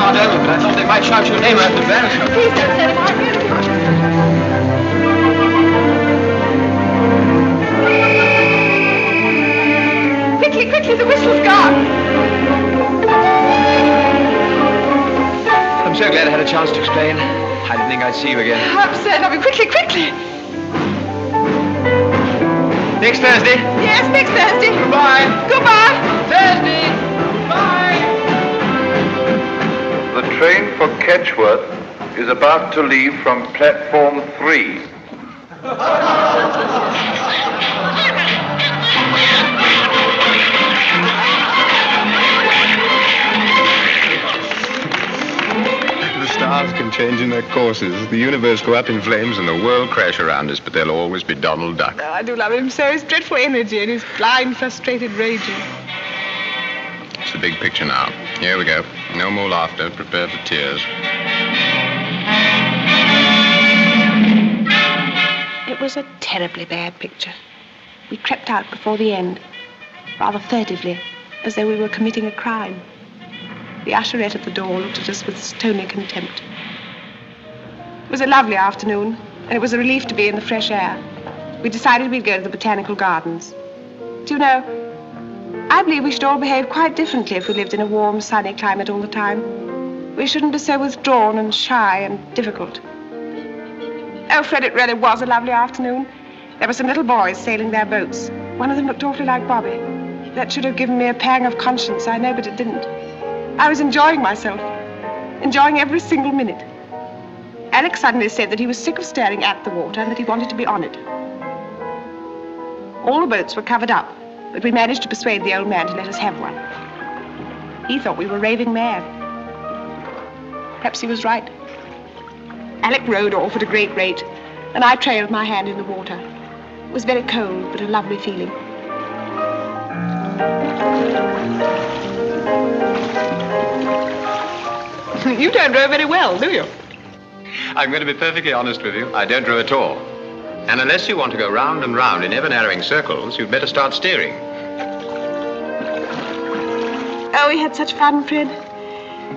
Can't over, but I thought they might shout your name out the barricade. Please don't say it. quickly, the whistle's gone. I'm so glad I had a chance to explain. I didn't think I'd see you again. I'm certain I'll be quickly, quickly. Next Thursday? Yes, next Thursday. Goodbye. Goodbye. Thursday. Goodbye. The train for Ketchworth is about to leave from platform three. [laughs] stars can change in their courses. The universe go up in flames and the world crash around us, but there'll always be Donald Duck. Oh, I do love him so. His dreadful energy and his blind, frustrated raging. It's the big picture now. Here we go. No more laughter. Prepare for tears. It was a terribly bad picture. We crept out before the end, rather furtively, as though we were committing a crime. The usherette at the door looked at us with stony contempt. It was a lovely afternoon, and it was a relief to be in the fresh air. We decided we'd go to the botanical gardens. Do you know, I believe we should all behave quite differently if we lived in a warm, sunny climate all the time. We shouldn't be so withdrawn and shy and difficult. Oh, Fred, it really was a lovely afternoon. There were some little boys sailing their boats. One of them looked awfully like Bobby. That should have given me a pang of conscience, I know, but it didn't. I was enjoying myself, enjoying every single minute. Alec suddenly said that he was sick of staring at the water and that he wanted to be on it. All the boats were covered up, but we managed to persuade the old man to let us have one. He thought we were raving mad. Perhaps he was right. Alec rowed off at a great rate, and I trailed my hand in the water. It was very cold, but a lovely feeling. [laughs] you don't row very well, do you? I'm going to be perfectly honest with you. I don't row at all. And unless you want to go round and round in ever narrowing circles, you'd better start steering. Oh, we had such fun, Fred.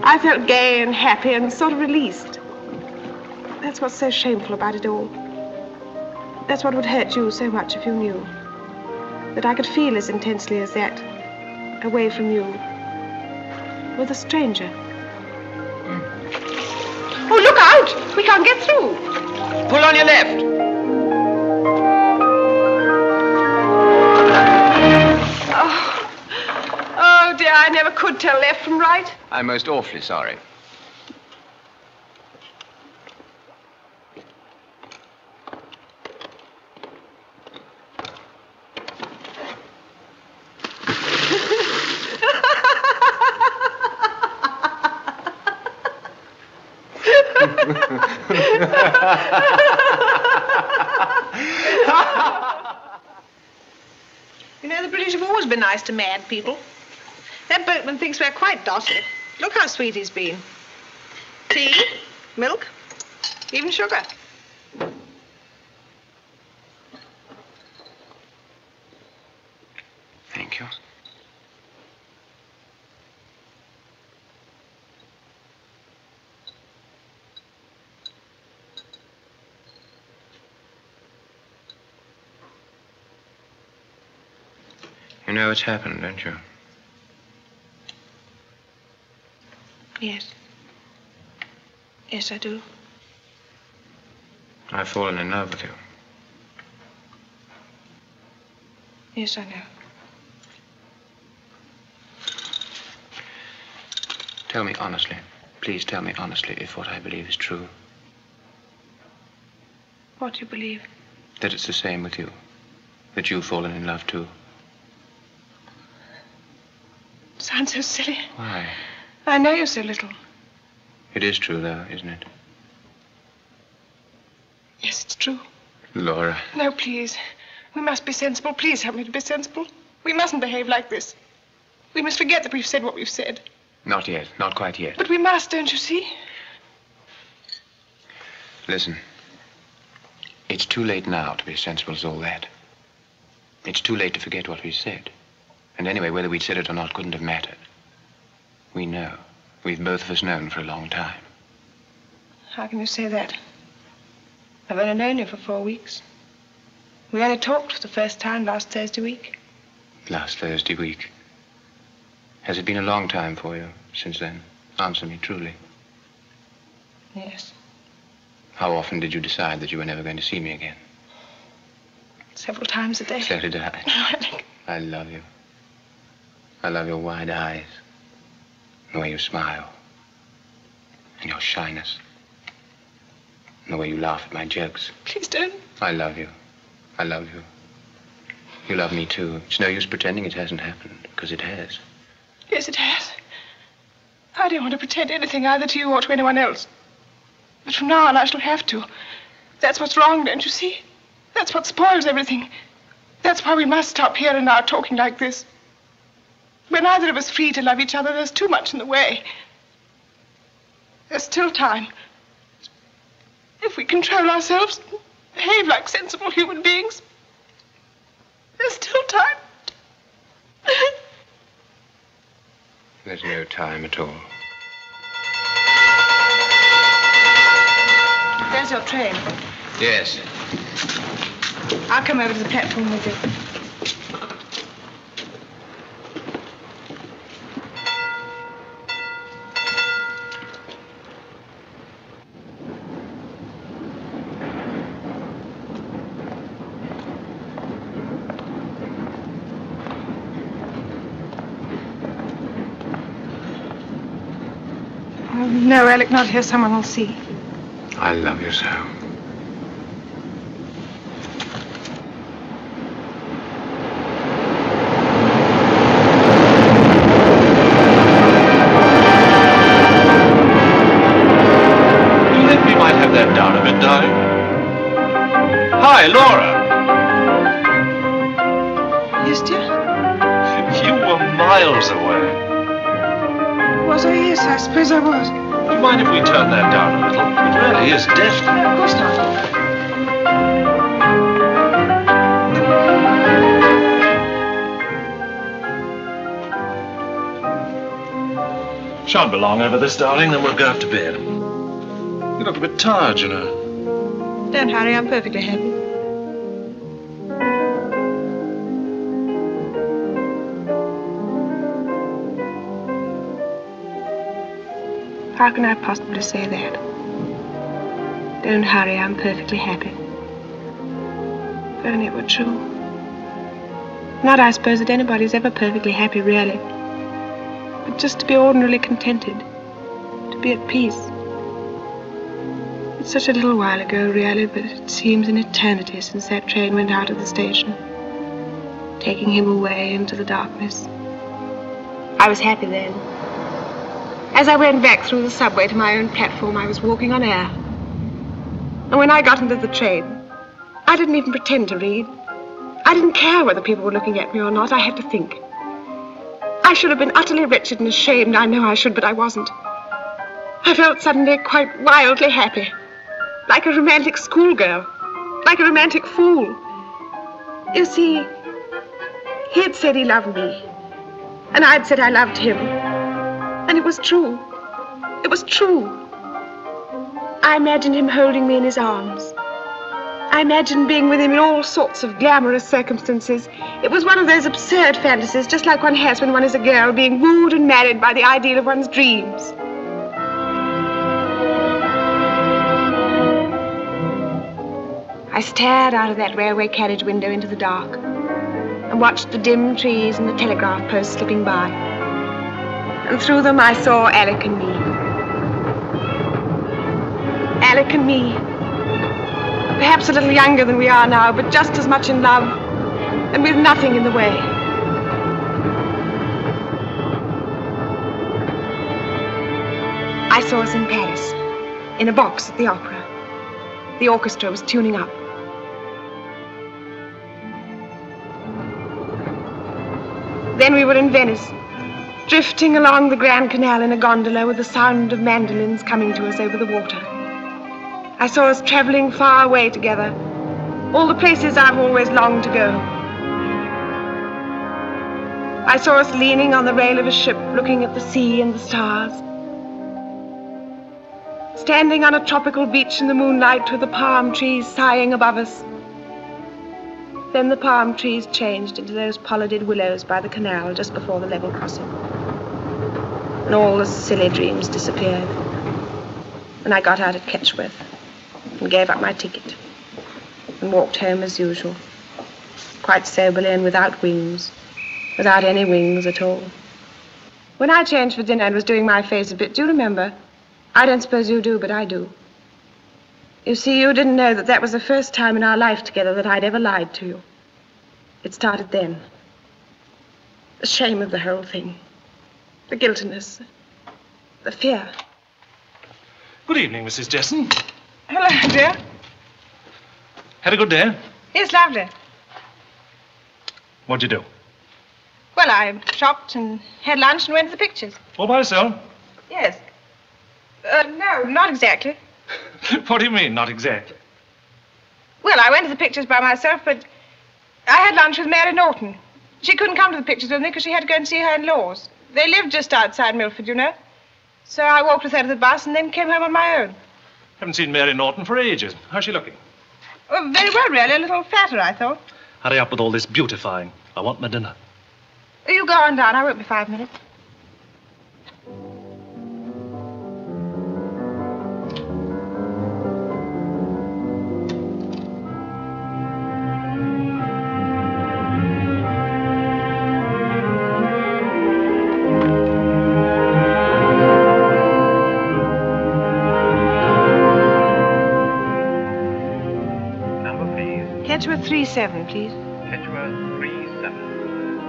I felt gay and happy and sort of released. That's what's so shameful about it all. That's what would hurt you so much if you knew. That I could feel as intensely as that, away from you, with a stranger. Oh, look out! We can't get through. Pull on your left. Oh, oh dear, I never could tell left from right. I'm most awfully sorry. [laughs] You know, the British have always been nice to mad people. That boatman thinks we're quite docile. Look how sweet he's been. Tea, milk, even sugar. Thank you. You know what's happened, don't you? Yes. Yes, I do. I've fallen in love with you. Yes, I know. Tell me honestly. Please tell me honestly if what I believe is true. What do you believe? That it's the same with you. That you've fallen in love too. Sounds so silly. Why? I know you so little. It is true, though, isn't it? Yes, it's true. Laura. No, please. We must be sensible. Please help me to be sensible. We mustn't behave like this. We must forget that we've said what we've said. Not yet. Not quite yet. But we must, don't you see? Listen. It's too late now to be as sensible as all that. It's too late to forget what we said. And anyway, whether we'd said it or not couldn't have mattered. We know. We've both of us known for a long time. How can you say that? I've only known you for four weeks. We only talked for the first time last Thursday week. Last Thursday week. Has it been a long time for you since then? Answer me truly. Yes. How often did you decide that you were never going to see me again? Several times a day. So did I. I love you. I love your wide eyes, the way you smile, and your shyness, and the way you laugh at my jokes. Please don't. I love you. I love you. You love me too. It's no use pretending it hasn't happened, because it has. Yes, it has. I don't want to pretend anything either to you or to anyone else. But from now on, I shall have to. That's what's wrong, don't you see? That's what spoils everything. That's why we must stop here and now talking like this. We're neither of us free to love each other. There's too much in the way. There's still time. If we control ourselves, behave like sensible human beings, there's still time. [laughs] There's no time at all. There's your train. Yes. I'll come over to the platform with you. Oh, no, Alec, not here. Someone will see. I love you so. You think we might have that down a bit, darling? Hi, Laura. Yes, dear? You were miles away. Was I? Yes, I suppose I was. Mind if we turn that down a little? It really is deafening. No, of course not. Shan't be long over this, darling, then we'll go up to bed. You look a bit tired, you know. Don't hurry, I'm perfectly happy. How can I possibly say that? Don't hurry, I'm perfectly happy. If only it were true. Not, I suppose, that anybody's ever perfectly happy, really. But just to be ordinarily contented. To be at peace. It's such a little while ago, really, but it seems an eternity since that train went out of the station, taking him away into the darkness. I was happy then. As I went back through the subway to my own platform, I was walking on air. And when I got into the train, I didn't even pretend to read. I didn't care whether people were looking at me or not. I had to think. I should have been utterly wretched and ashamed. I know I should, but I wasn't. I felt suddenly quite wildly happy. Like a romantic schoolgirl. Like a romantic fool. You see, he had said he loved me. And I'd said I loved him. And it was true. It was true. I imagined him holding me in his arms. I imagined being with him in all sorts of glamorous circumstances. It was one of those absurd fantasies, just like one has when one is a girl, being wooed and married by the ideal of one's dreams. I stared out of that railway carriage window into the dark and watched the dim trees and the telegraph posts slipping by. And through them I saw Alec and me. Alec and me. Perhaps a little younger than we are now, but just as much in love and with nothing in the way. I saw us in Paris, in a box at the opera. The orchestra was tuning up. Then we were in Venice, drifting along the Grand Canal in a gondola with the sound of mandolins coming to us over the water. I saw us traveling far away together, all the places I've always longed to go. I saw us leaning on the rail of a ship, looking at the sea and the stars. Standing on a tropical beach in the moonlight with the palm trees sighing above us. Then the palm trees changed into those pollarded willows by the canal just before the level crossing. And all the silly dreams disappeared. And I got out at Ketchworth and gave up my ticket and walked home as usual, quite soberly and without wings, without any wings at all. When I changed for dinner and was doing my face a bit, do you remember? I don't suppose you do, but I do. You see, you didn't know that that was the first time in our life together that I'd ever lied to you. It started then. The shame of the whole thing, the guiltiness, the fear. Good evening, Mrs. Jesson. Hello, dear. Had a good day? Yes, lovely. What'd you do? Well, I shopped and had lunch and went to the pictures. All by yourself? Yes. Uh, no, not exactly. [laughs] what do you mean, not exactly? Well, I went to the pictures by myself, but I had lunch with Mary Norton. She couldn't come to the pictures with me because she had to go and see her in-laws. They lived just outside Milford, you know. So I walked with her to the bus and then came home on my own. Haven't seen Mary Norton for ages. How's she looking? Oh, very well, really. A little fatter, I thought. Hurry up with all this beautifying. I want my dinner. You go on down. I won't be five minutes. 37, please. Ketchworth 37.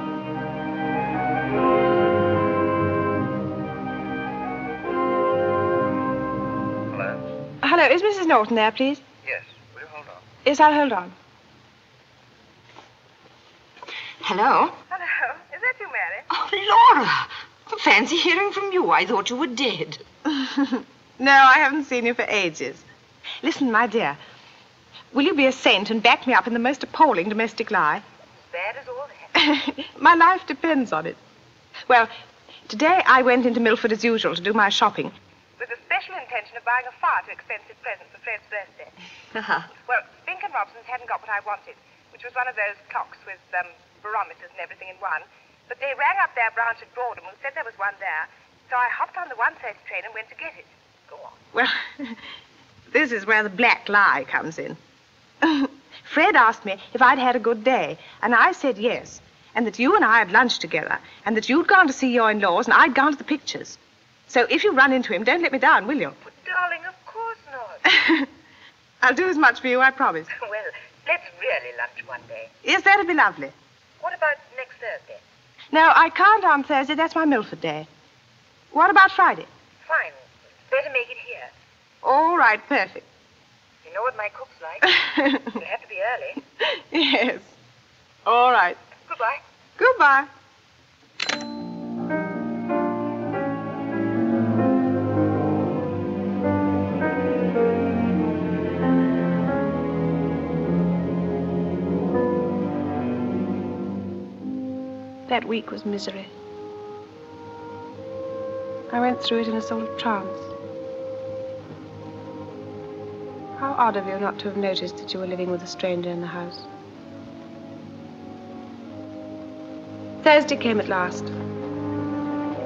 Hello? Hello, is Mrs. Norton there, please? Yes. Will you hold on? Yes, I'll hold on. Hello? Hello, is that you, Mary? Oh, Laura! Fancy hearing from you. I thought you were dead. [laughs] no, I haven't seen you for ages. Listen, my dear, will you be a saint and back me up in the most appalling domestic lie? Bad as all that. [laughs] my life depends on it. Well, today I went into Milford as usual to do my shopping. With the special intention of buying a far too expensive present for Fred's birthday. [laughs] Uh-huh. Well, Spink and Robson's hadn't got what I wanted, which was one of those clocks with um, barometers and everything in one. But they rang up their branch at Broadham and said there was one there. So I hopped on the 1.30 train and went to get it. Go on. Well, [laughs] this is where the black lie comes in. [laughs] Fred asked me if I'd had a good day, and I said yes, and that you and I had lunched together, and that you'd gone to see your in-laws, and I'd gone to the pictures. So if you run into him, don't let me down, will you? But, Darling, of course not. [laughs] I'll do as much for you, I promise. [laughs] well, let's really lunch one day. Yes, that'd be lovely. What about next Thursday? No, I can't on Thursday. That's my Milford day. What about Friday? Fine. Better make it here. All right, perfect. You know what my cook's like. [laughs] It'll have to be early. Yes. All right. Goodbye. Goodbye. That week was misery. I went through it in a sort of trance. How odd of you not to have noticed that you were living with a stranger in the house. Thursday came at last.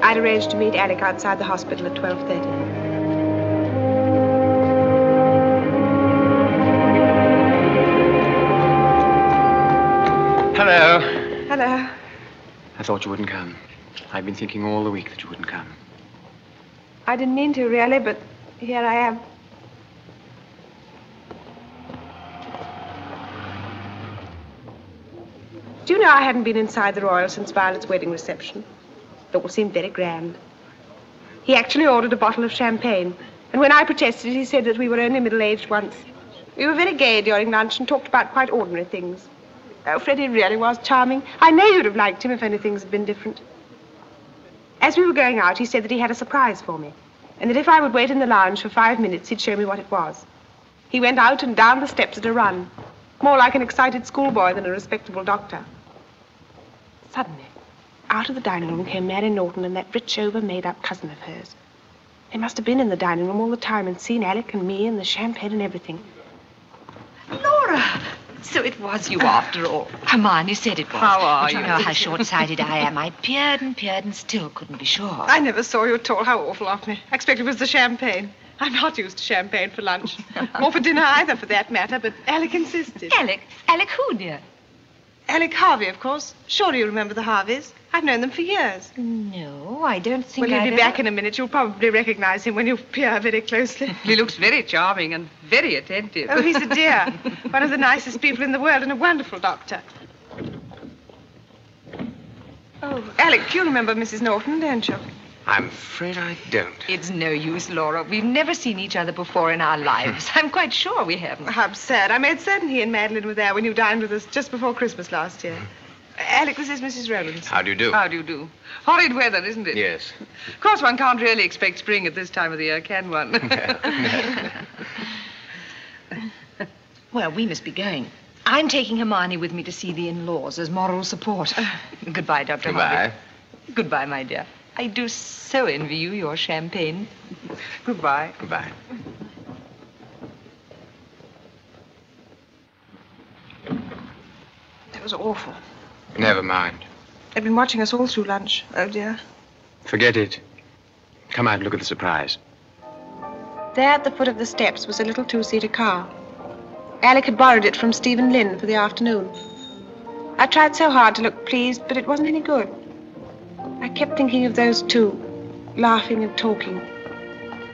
I'd arranged to meet Alec outside the hospital at 12.30. Hello. Hello. I thought you wouldn't come. I've been thinking all the week that you wouldn't come. I didn't mean to, really, but here I am. Do you know I hadn't been inside the Royal since Violet's wedding reception? It all seemed very grand. He actually ordered a bottle of champagne, and when I protested, he said that we were only middle-aged once. We were very gay during lunch and talked about quite ordinary things. Oh, Fred, he really was charming. I know you'd have liked him if only things had been different. As we were going out, he said that he had a surprise for me, and that if I would wait in the lounge for five minutes, he'd show me what it was. He went out and down the steps at a run, more like an excited schoolboy than a respectable doctor. Suddenly, out of the dining room came Mary Norton and that rich, over-made-up cousin of hers. They must have been in the dining room all the time and seen Alec and me and the champagne and everything. Laura! So it was you after all. Hermione said it was. How are but you? you? know how short-sighted I am. I peered and peered and still couldn't be sure. I never saw you at all. How awful of me. I expect it was the champagne. I'm not used to champagne for lunch. [laughs] or for dinner either, for that matter, but Alec insisted. Alec? Alec who, dear? Alec Harvey, of course. Surely you remember the Harveys. I've known them for years. No, I don't think Well, he'll I've be ever- back in a minute. You'll probably recognize him when you peer very closely. [laughs] He looks very charming and very attentive. Oh, he's a dear. [laughs] One of the nicest people in the world and a wonderful doctor. Oh, Alec, you remember Mrs. Norton, don't you? I'm afraid I don't. It's no use, Laura. We've never seen each other before in our lives. Hmm. I'm quite sure we haven't. How absurd. I made certain he and Madeline were there when you dined with us just before Christmas last year. Hmm. Alec, this is Mrs. Rowlands. How do you do? How do you do? Horrid weather, isn't it? Yes. Of course, one can't really expect spring at this time of the year, can one? [laughs] Well, we must be going. I'm taking Hermione with me to see the in-laws as moral support. [laughs] Goodbye, Dr. Goodbye. Harvey. Goodbye, my dear. I do so envy you your champagne. Goodbye. Goodbye. That was awful. Never mind. They've been watching us all through lunch. Oh, dear. Forget it. Come out and look at the surprise. There at the foot of the steps was a little two-seater car. Alec had borrowed it from Stephen Lynn for the afternoon. I tried so hard to look pleased, but it wasn't any good. I kept thinking of those two, laughing and talking,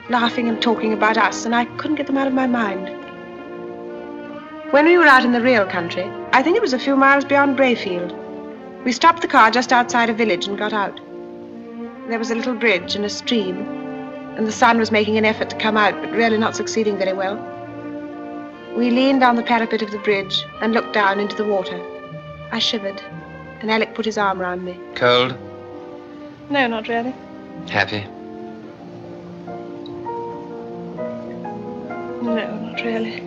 laughing and talking about us, and I couldn't get them out of my mind. When we were out in the real country, I think it was a few miles beyond Brayfield, we stopped the car just outside a village and got out. There was a little bridge and a stream, and the sun was making an effort to come out, but really not succeeding very well. We leaned on the parapet of the bridge and looked down into the water. I shivered, and Alec put his arm round me. Cold? No, not really. Happy? No, not really.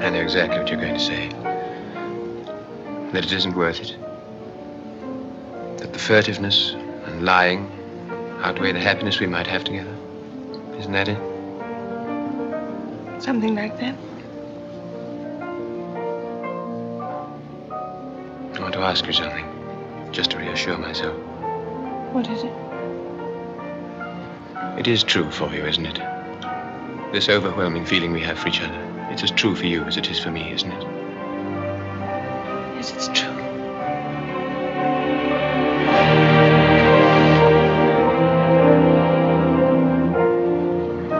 I know exactly what you're going to say. That it isn't worth it. That the furtiveness and lying outweigh the happiness we might have together. Isn't that it? Something like that. I want to ask you something, just to reassure myself. What is it? It is true for you, isn't it? This overwhelming feeling we have for each other. It's as true for you as it is for me, isn't it? Yes, it's true.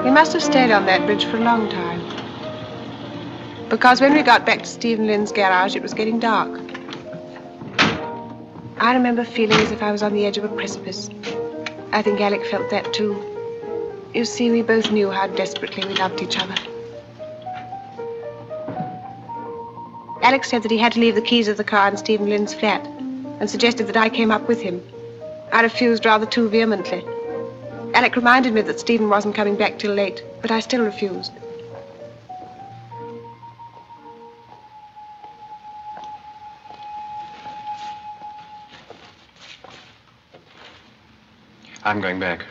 We must have stayed on that bridge for a long time. Because when we got back to Stephen Lynn's garage, it was getting dark. I remember feeling as if I was on the edge of a precipice. I think Alec felt that too. You see, we both knew how desperately we loved each other. Alec said that he had to leave the keys of the car in Stephen Lynn's flat and suggested that I came up with him. I refused rather too vehemently. Alec reminded me that Stephen wasn't coming back till late, but I still refused. I'm going back.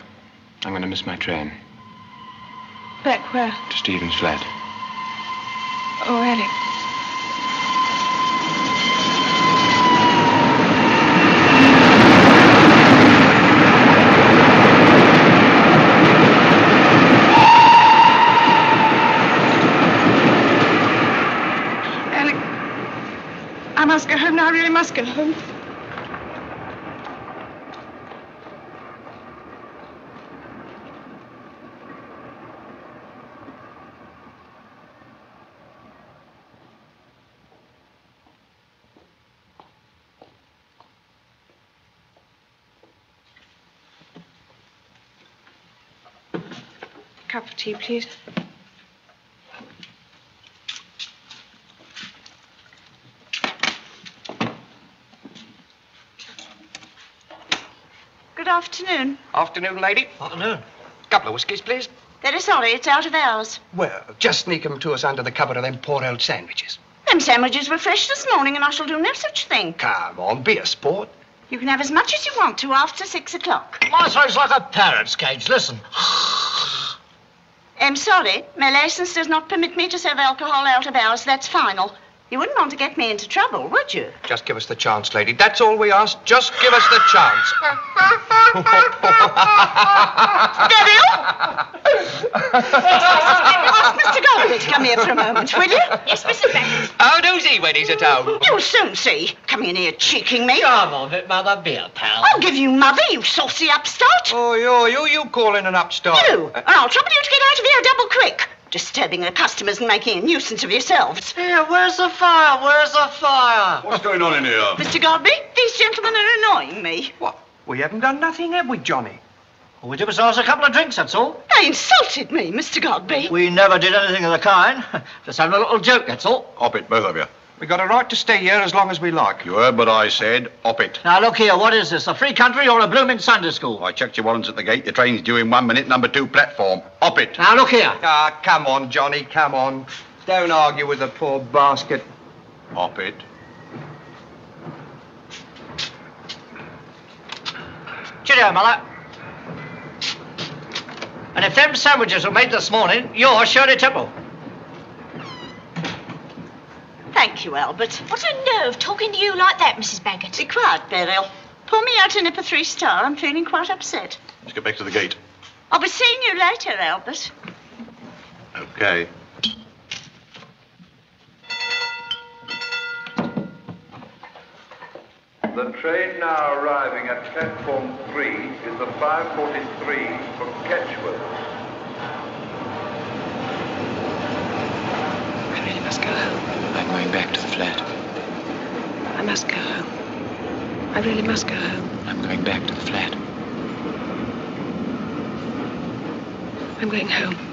I'm going to miss my train Back where? to Stephen's flat. Oh, Alec. Alec, I must go home now. I really must go home. Tea, please. Good afternoon. Afternoon, lady. Afternoon. Couple of whiskies, please. Very sorry, it's out of hours. Well, just sneak 'em to us under the cover of them poor old sandwiches. Them sandwiches were fresh this morning, and I shall do no such thing. Come on, be a sport. You can have as much as you want to after six o'clock. My throat's like a parrot's cage. Listen. I'm sorry, my license does not permit me to serve alcohol out of hours. That's final. You wouldn't want to get me into trouble, would you? Just give us the chance, lady. That's all we ask. Just give us the chance. Ask Mr. Godby to come here for a moment, will you? Yes, Mrs. Bagot. How does he when he's at home? You'll soon see. Coming in here cheeking me. Come on, it, Mother, be a pal. I'll give you mother, you saucy upstart. Oh, you, you, you calling an upstart? You, and I'll trouble you to get out of here double quick. Disturbing the customers and making a nuisance of yourselves. Here, where's the fire? Where's the fire? What's going on in here? Mr. Godby, these gentlemen are annoying me. What? We haven't done nothing, have we, Johnny? All we did was ask a couple of drinks, that's all. They insulted me, Mr. Godby. We never did anything of the kind. [laughs] Just having a little joke, that's all. Hop it, both of you. We got a right to stay here as long as we like. You heard what I said. Hop it. Now, look here, what is this, a free country or a blooming Sunday school? I checked your warrants at the gate. The train's due in one minute, number two platform. Hop it. Now, look here. Ah, come on, Johnny, come on. Don't argue with the poor basket. Hop it. Cheerio, Mother. And if them sandwiches were made this morning, you're Shirley Temple. Thank you, Albert. What a nerve talking to you like that, Mrs. Bagot. Be quiet, Beryl. Pour me out a nip of three star. I'm feeling quite upset. Let's get back to the gate. I'll be seeing you later, Albert. Okay. The train now arriving at platform 3 is the 543 from Ketchworth. I really must go home. I'm going back to the flat. I must go home. I really must go home. I'm going back to the flat. I'm going home.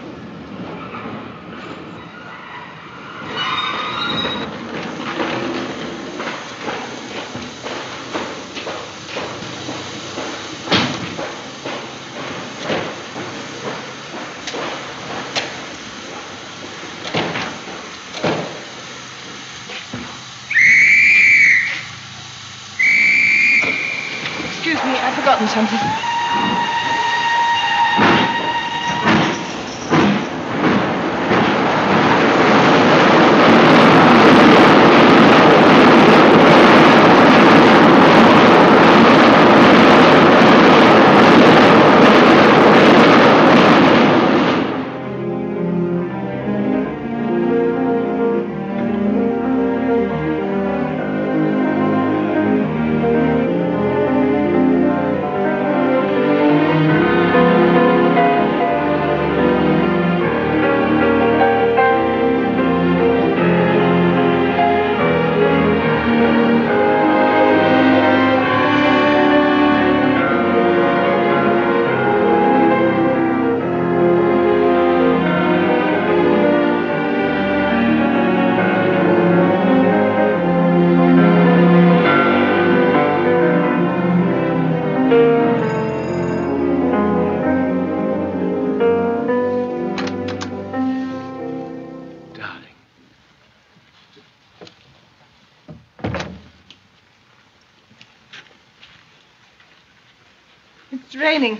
It's raining.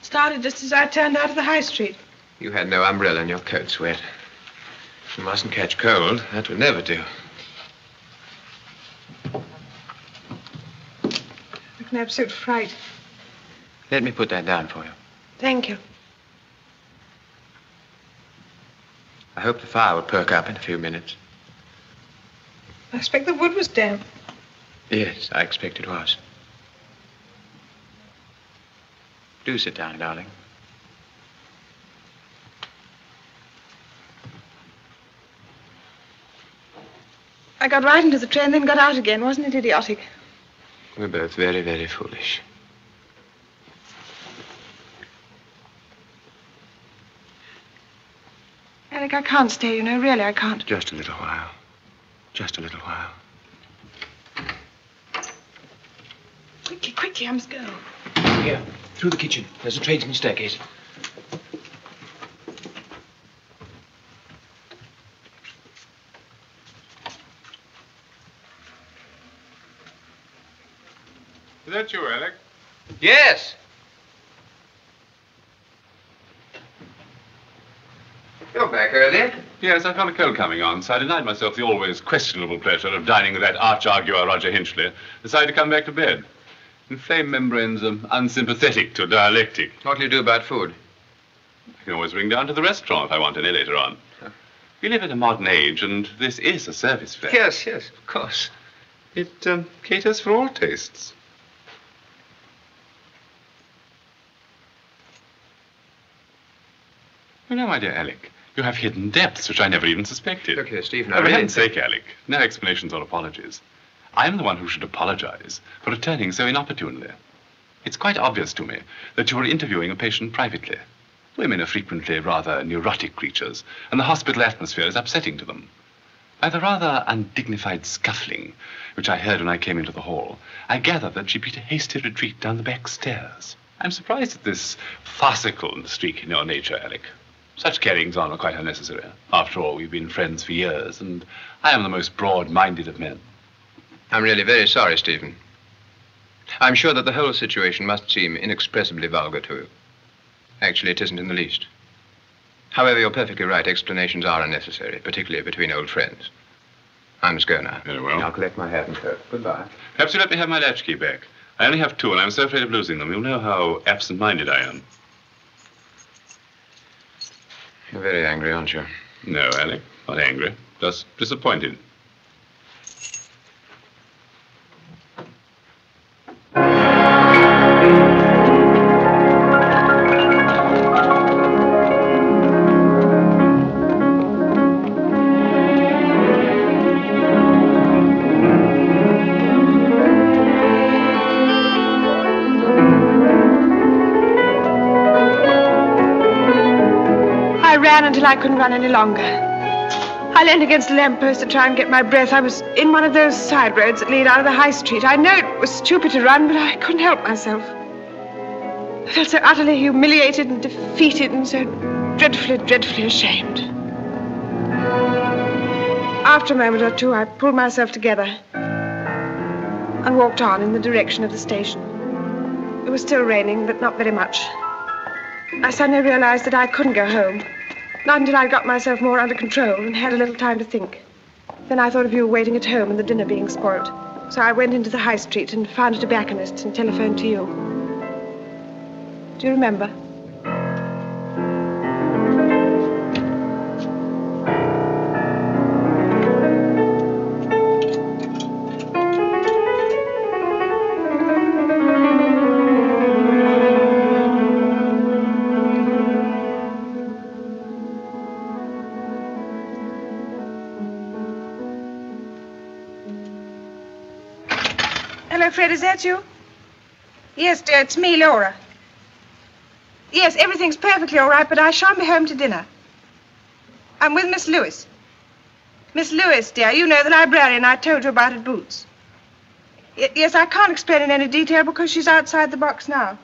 Started just as I turned out of the high street. You had no umbrella and your coat's wet. You mustn't catch cold. That would never do. Like an absolute fright. Let me put that down for you. Thank you. I hope the fire will perk up in a few minutes. I expect the wood was damp. Yes, I expect it was. Do sit down, darling. I got right into the train, then got out again. Wasn't it idiotic? We're both very, very foolish. Alec, I can't stay, you know. Really, I can't. Just a little while. Just a little while. Quickly, quickly, I must go. Here, through the kitchen. There's a tradesman's staircase. Is that you, Alec? Yes. You're back early. Yes, I found a cold coming on, so I denied myself the always questionable pleasure of dining with that arch-arguer Roger Hinchley. Decided to come back to bed. Inflamed membranes are unsympathetic to dialectic. What will you do about food? I can always ring down to the restaurant if I want any later on. We live in a modern age, and this is a service fair. Yes, yes, of course. It um, caters for all tastes. You know, my dear Alec, you have hidden depths which I never even suspected. Look here, Stephen, I For really heaven's sake, Alec, no explanations or apologies. I am the one who should apologize for returning so inopportunely. It's quite obvious to me that you were interviewing a patient privately. Women are frequently rather neurotic creatures, and the hospital atmosphere is upsetting to them. By the rather undignified scuffling which I heard when I came into the hall, I gathered that she beat a hasty retreat down the back stairs. I'm surprised at this farcical streak in your nature, Alec. Such carryings on are quite unnecessary. After all, we've been friends for years, and I am the most broad-minded of men. I'm really very sorry, Stephen. I'm sure that the whole situation must seem inexpressibly vulgar to you. Actually, it isn't in the least. However, you're perfectly right. Explanations are unnecessary, particularly between old friends. I must go now. Very well. I'll collect my hat and coat. Goodbye. Perhaps you'll let me have my latchkey back. I only have two, and I'm so afraid of losing them. You'll know how absent-minded I am. You're very angry, aren't you? No, Alec, not angry. Just disappointed. I couldn't run any longer. I leaned against a lamppost to try and get my breath. I was in one of those side roads that lead out of the high street. I know it was stupid to run, but I couldn't help myself. I felt so utterly humiliated and defeated and so dreadfully, dreadfully ashamed. After a moment or two, I pulled myself together and walked on in the direction of the station. It was still raining, but not very much. I suddenly realized that I couldn't go home. Not until I'd got myself more under control and had a little time to think. Then I thought of you waiting at home and the dinner being spoilt. So I went into the high street and found a tobacconist and telephoned to you. Do you remember? That you? Yes, dear, it's me, Laura. Yes, everything's perfectly all right, but I shan't be home to dinner. I'm with Miss Lewis. Miss Lewis, dear, you know the librarian I told you about at Boots. Y- yes, I can't explain in any detail because she's outside the box now.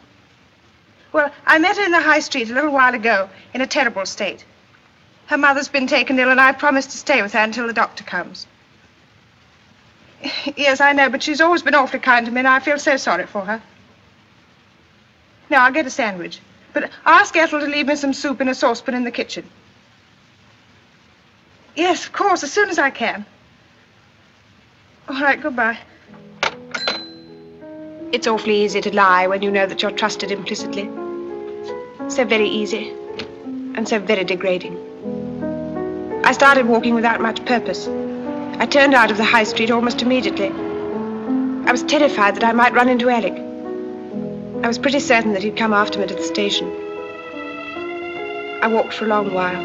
Well, I met her in the high street a little while ago in a terrible state. Her mother's been taken ill, and I promised to stay with her until the doctor comes. Yes, I know, but she's always been awfully kind to me, and I feel so sorry for her. Now, I'll get a sandwich. But ask Ethel to leave me some soup in a saucepan in the kitchen. Yes, of course, as soon as I can. All right, goodbye. It's awfully easy to lie when you know that you're trusted implicitly. So very easy. And so very degrading. I started walking without much purpose. I turned out of the high street almost immediately. I was terrified that I might run into Alec. I was pretty certain that he'd come after me to the station. I walked for a long while.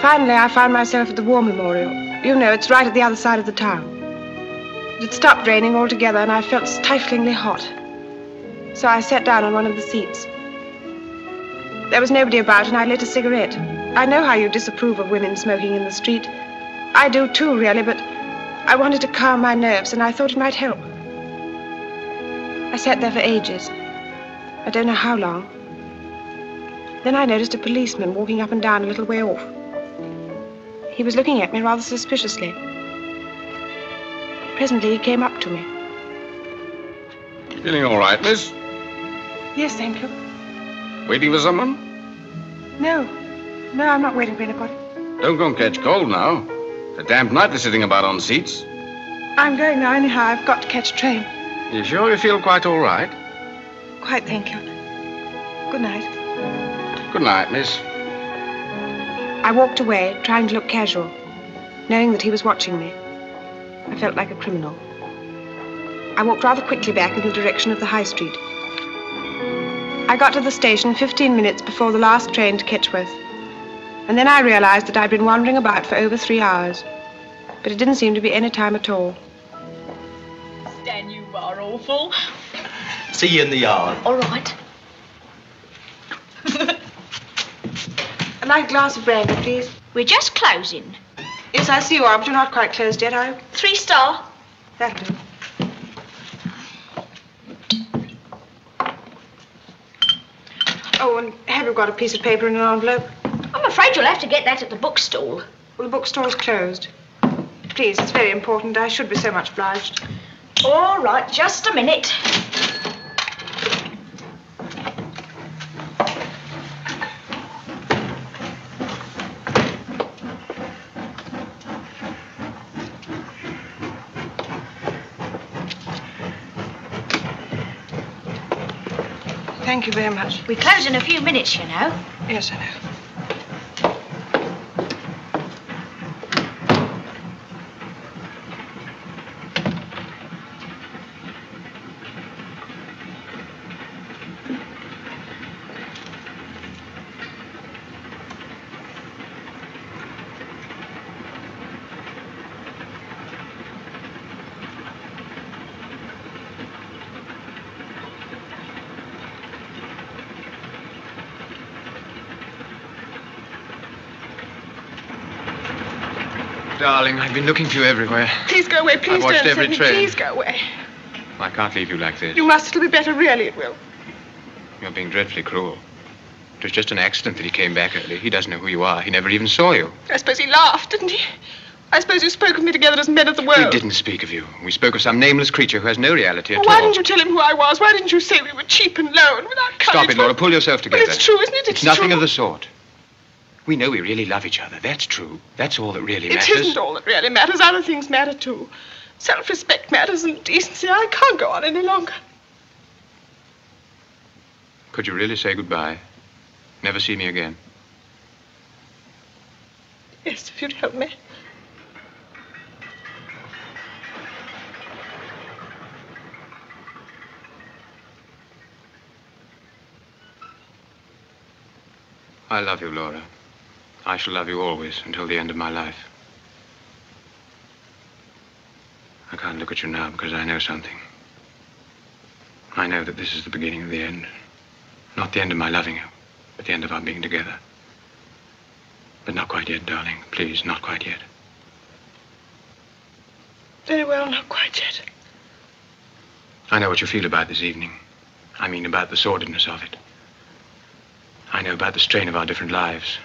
Finally, I found myself at the War Memorial. You know, it's right at the other side of the town. It had stopped raining altogether, and I felt stiflingly hot. So I sat down on one of the seats. There was nobody about, and I lit a cigarette. I know how you disapprove of women smoking in the street. I do too, really, but I wanted to calm my nerves, and I thought it might help. I sat there for ages. I don't know how long. Then I noticed a policeman walking up and down a little way off. He was looking at me rather suspiciously. Presently, he came up to me. Feeling all right, miss? Yes, thank you. Waiting for someone? No. No, I'm not waiting for anybody. Don't go and catch cold now. It's a damp night they're sitting about on seats. I'm going now anyhow. I've got to catch a train. You sure you feel quite all right? Quite, thank you. Good night. Good night, miss. I walked away, trying to look casual, knowing that he was watching me. I felt like a criminal. I walked rather quickly back in the direction of the high street. I got to the station 15 minutes before the last train to Ketchworth. And then I realized that I'd been wandering about for over three hours. But it didn't seem to be any time at all. Stan, you are awful. See you in the yard. All right. I'd [laughs] like a glass of brandy, please. We're just closing. Yes, I see you are, but you're not quite closed yet, are you? Three star. That'll do. Oh, and have you got a piece of paper in an envelope? I'm afraid you'll have to get that at the bookstall. Well, the bookstall's closed. Please, it's very important. I should be so much obliged. All right, just a minute. Thank you very much. We close in a few minutes, you know. Yes, I know. Darling, I've been looking for you everywhere. Please go away. Please watched don't every send me. train. Please go away. I can't leave you like this. You must. It'll be better. Really, it will. You're being dreadfully cruel. It was just an accident that he came back early. He doesn't know who you are. He never even saw you. I suppose he laughed, didn't he? I suppose you spoke of me together as men of the world. We didn't speak of you. We spoke of some nameless creature who has no reality at Well, why all. didn't you tell him who I was? Why didn't you say we were cheap and low and without courage? Stop it, Laura. Pull yourself together. Well, it's true, isn't it? It's, It's nothing true. of the sort. We know we really love each other. That's true. That's all that really matters. isn't all that really matters. Other things matter too. Self-respect matters and decency. I can't go on any longer. Could you really say goodbye? Never see me again? Yes, if you'd help me. I love you, Laura. I shall love you always until the end of my life. I can't look at you now because I know something. I know that this is the beginning of the end. Not the end of my loving you, but the end of our being together. But not quite yet, darling. Please, not quite yet. Very well, not quite yet. I know what you feel about this evening. I mean, about the sordidness of it. I know about the strain of our different lives,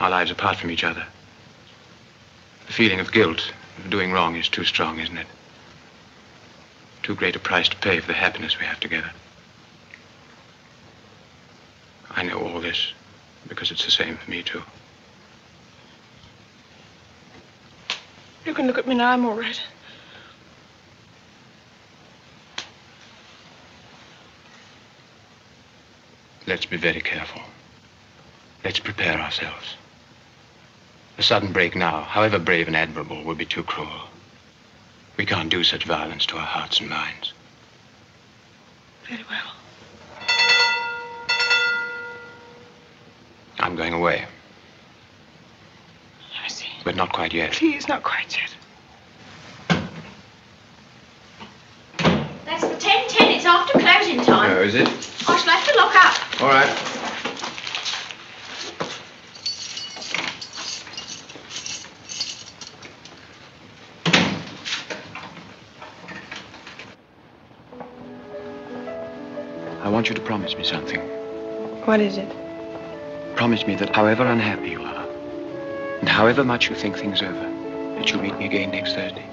our lives apart from each other. The feeling of guilt, of doing wrong, is too strong, isn't it? Too great a price to pay for the happiness we have together. I know all this because it's the same for me, too. You can look at me now. I'm all right. Let's be very careful. Let's prepare ourselves. A sudden break now, however brave and admirable, would be too cruel. We can't do such violence to our hearts and minds. Very well. I'm going away, I see. but not quite yet. Please, not quite yet. That's the 10-10. It's after closing time. Oh, is it? I shall have to lock up. All right. Want you to promise me something. What is it? Promise me that however unhappy you are, and however much you think things over, that you'll meet me again next Thursday,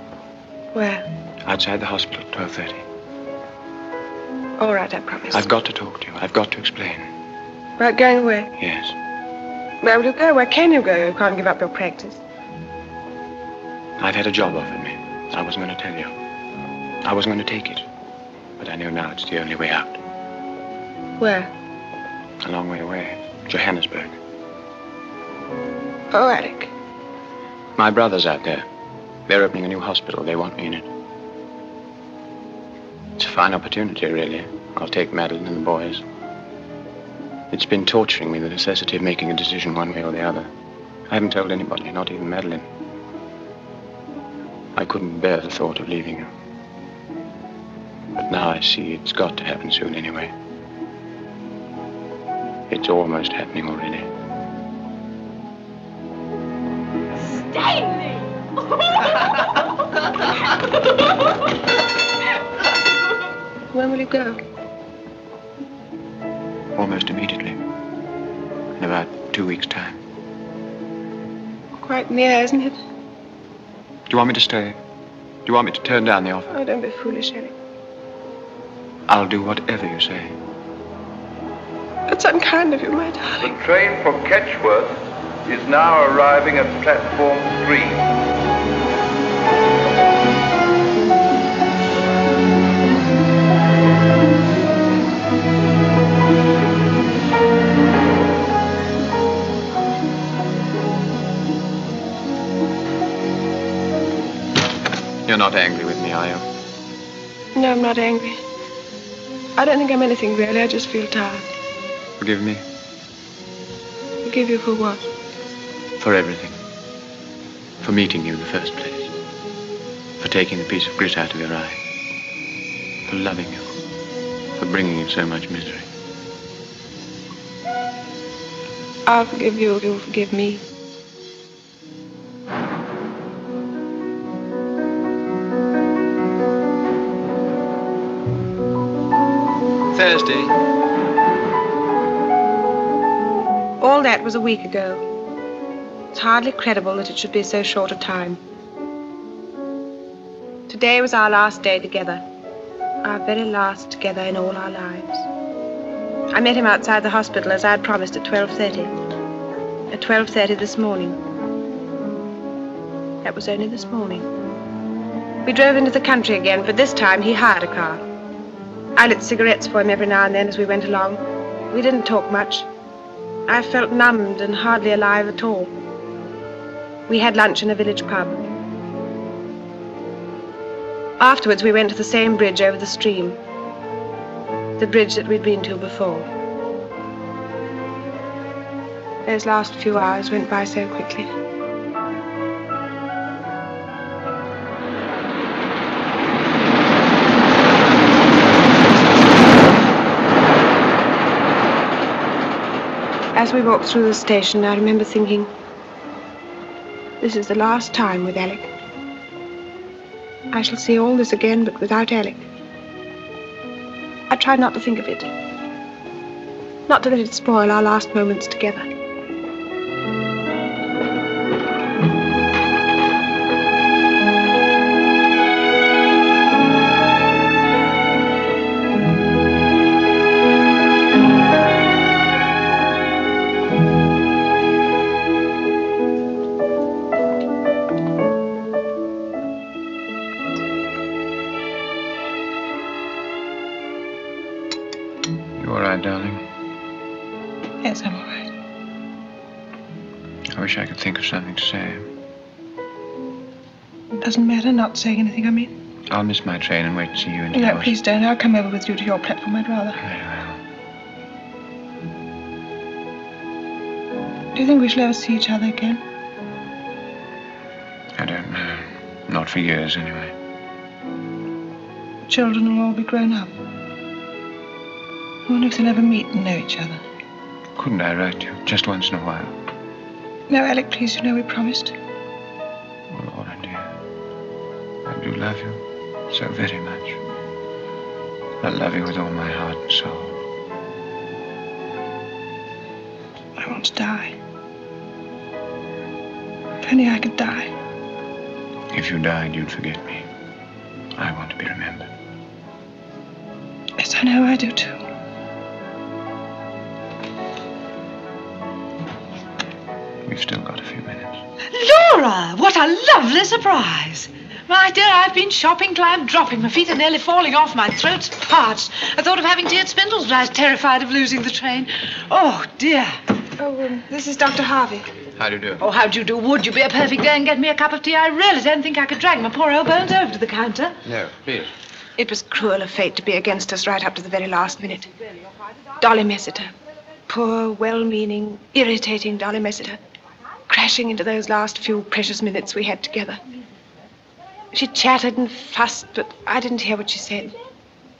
Where? outside the hospital at 12.30. All right, I promise. I've got to talk to you. I've got to explain. About going away? Yes. Where will you go? Where can you go? You can't give up your practice. I've had a job offered me. I wasn't going to tell you. I wasn't going to take it. But I know now it's the only way out. Where? A long way away. Johannesburg. Oh, Alec. My brother's out there. They're opening a new hospital. They want me in it. It's a fine opportunity, really. I'll take Madeline and the boys. It's been torturing me, the necessity of making a decision one way or the other. I haven't told anybody, not even Madeline. I couldn't bear the thought of leaving her. But now I see it's got to happen soon anyway. It's almost happening already. Stanley! [laughs] When will you go? Almost immediately. In about two weeks' time. Quite near, isn't it? Do you want me to stay? Do you want me to turn down the offer? Oh, don't be foolish, Alec. I'll do whatever you say. That's unkind of you, my darling. The train for Ketchworth is now arriving at platform 3. You're not angry with me, are you? No, I'm not angry. I don't think I'm anything really. I just feel tired. Forgive me Forgive you for what? for everything. For meeting you in the first place. For taking the piece of grit out of your eye. For loving you. For bringing you so much misery. I'll forgive you if you'll forgive me. Thursday. All that was a week ago. It's hardly credible that it should be so short a time. Today was our last day together. Our very last together in all our lives. I met him outside the hospital as I had promised at 12.30. At 12.30 this morning. That was only this morning. We drove into the country again, but this time he hired a car. I lit cigarettes for him every now and then as we went along. We didn't talk much. I felt numbed and hardly alive at all. We had lunch in a village pub. Afterwards, we went to the same bridge over the stream. The bridge that we'd been to before. Those last few hours went by so quickly. As we walked through the station, I remember thinking, this is the last time with Alec. I shall see all this again, but without Alec. I tried not to think of it. Not to let it spoil our last moments together. Not saying anything, I mean. I'll miss my train and wait to see you in No, please don't. I'll come over with you to your platform, I'd rather. Do you think we shall ever see each other again? I don't know. Not for years, anyway. Children will all be grown up. I wonder if they'll ever meet and know each other. Couldn't I write you just once in a while? No, Alec, please, you know we promised. Do love you so very much. I love you with all my heart and soul. I want to die. If only I could die. If you died, you'd forget me. I want to be remembered. Yes, I know I do too. We've still got a few minutes. Laura, what a lovely surprise. My dear, I've been shopping till I'm dropping. My feet are nearly falling off. My throat's parched. I thought of having tea at Spindle's, but I was terrified of losing the train. Oh, dear. Oh, um, this is Dr. Harvey. How do you do? Oh, how do you do? Would you be a perfect day and get me a cup of tea? I really don't think I could drag my poor old bones over to the counter. No, please. It was cruel of fate to be against us right up to the very last minute. Dolly Messiter. Poor, well-meaning, irritating Dolly Messiter. Crashing into those last few precious minutes we had together. She chattered and fussed, but I didn't hear what she said.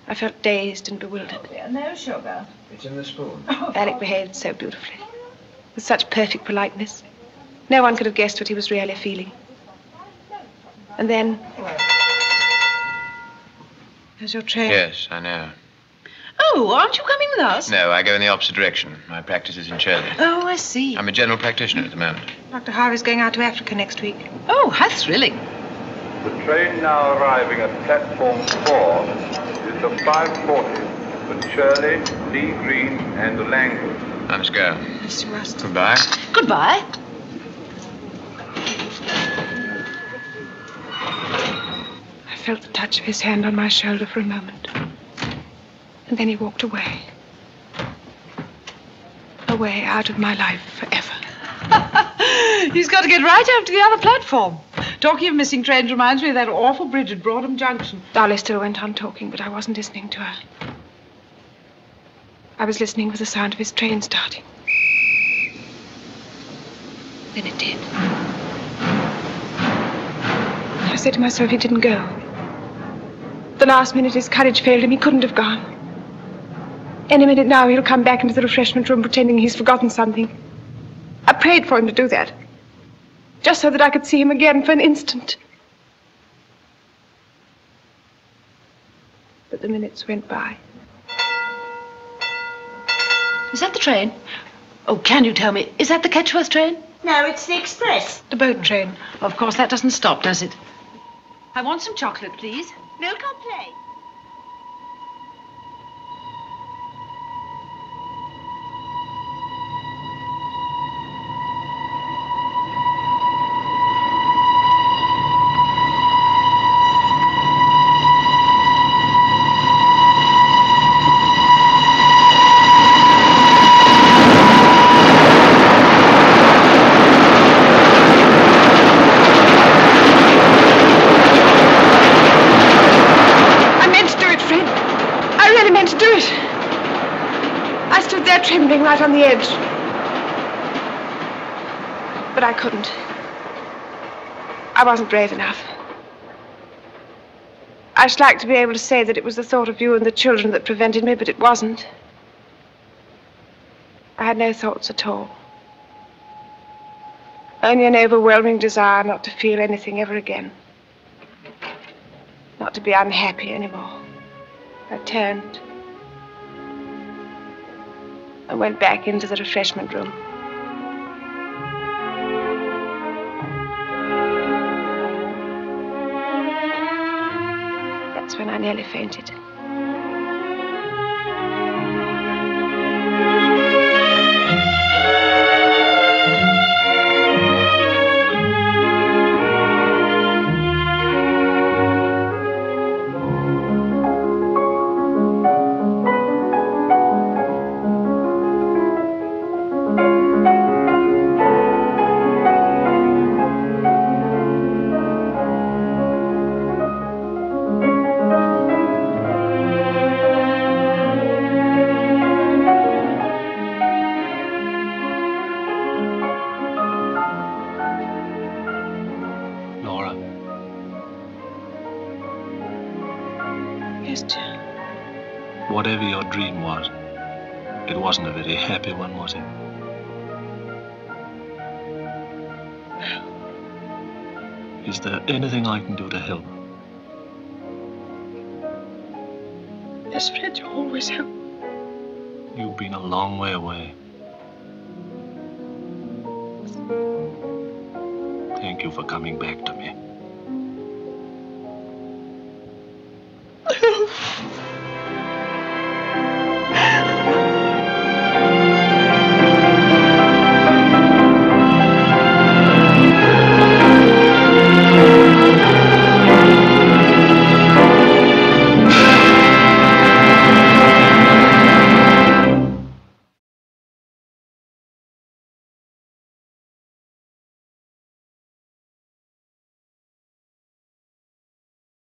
I felt dazed and bewildered. Oh, no sugar. It's in the spoon. Oh, Alec behaved so beautifully, with such perfect politeness. No one could have guessed what he was really feeling. And then. There's your train. Yes, I know. Oh, aren't you coming with us? No, I go in the opposite direction. My practice is in Churley. Oh, I see. I'm a general practitioner at the moment. Dr. Harvey's going out to Africa next week. Oh, how thrilling. The train now arriving at platform 4 is the 540 for Churley, Lee Green, and Langley. I must go. Yes, you must. Goodbye. Goodbye. I felt the touch of his hand on my shoulder for a moment. And then he walked away. Away out of my life forever. [laughs] He's got to get right over to the other platform. Talking of missing trains reminds me of that awful bridge at Broadham Junction. Dolly still went on talking, but I wasn't listening to her. I was listening for the sound of his train starting. Then it did. I said to myself, he didn't go. The last minute his courage failed him. He couldn't have gone. Any minute now, he'll come back into the refreshment room pretending he's forgotten something. I prayed for him to do that. Just so that I could see him again for an instant. But the minutes went by. Is that the train? Oh, can you tell me, is that the Ketchworth train? No, it's the express. The boat train. Of course, that doesn't stop, does it? I want some chocolate, please. Milk or plain? Edge. But I couldn't. I wasn't brave enough. I should like to be able to say that it was the thought of you and the children that prevented me, but it wasn't. I had no thoughts at all. Only an overwhelming desire not to feel anything ever again. Not to be unhappy anymore. I turned and went back into the refreshment room. That's when I nearly fainted. anything I can do to help. Yes, Fred, you always help. You've been a long way away. Thank you for coming back to me. [laughs]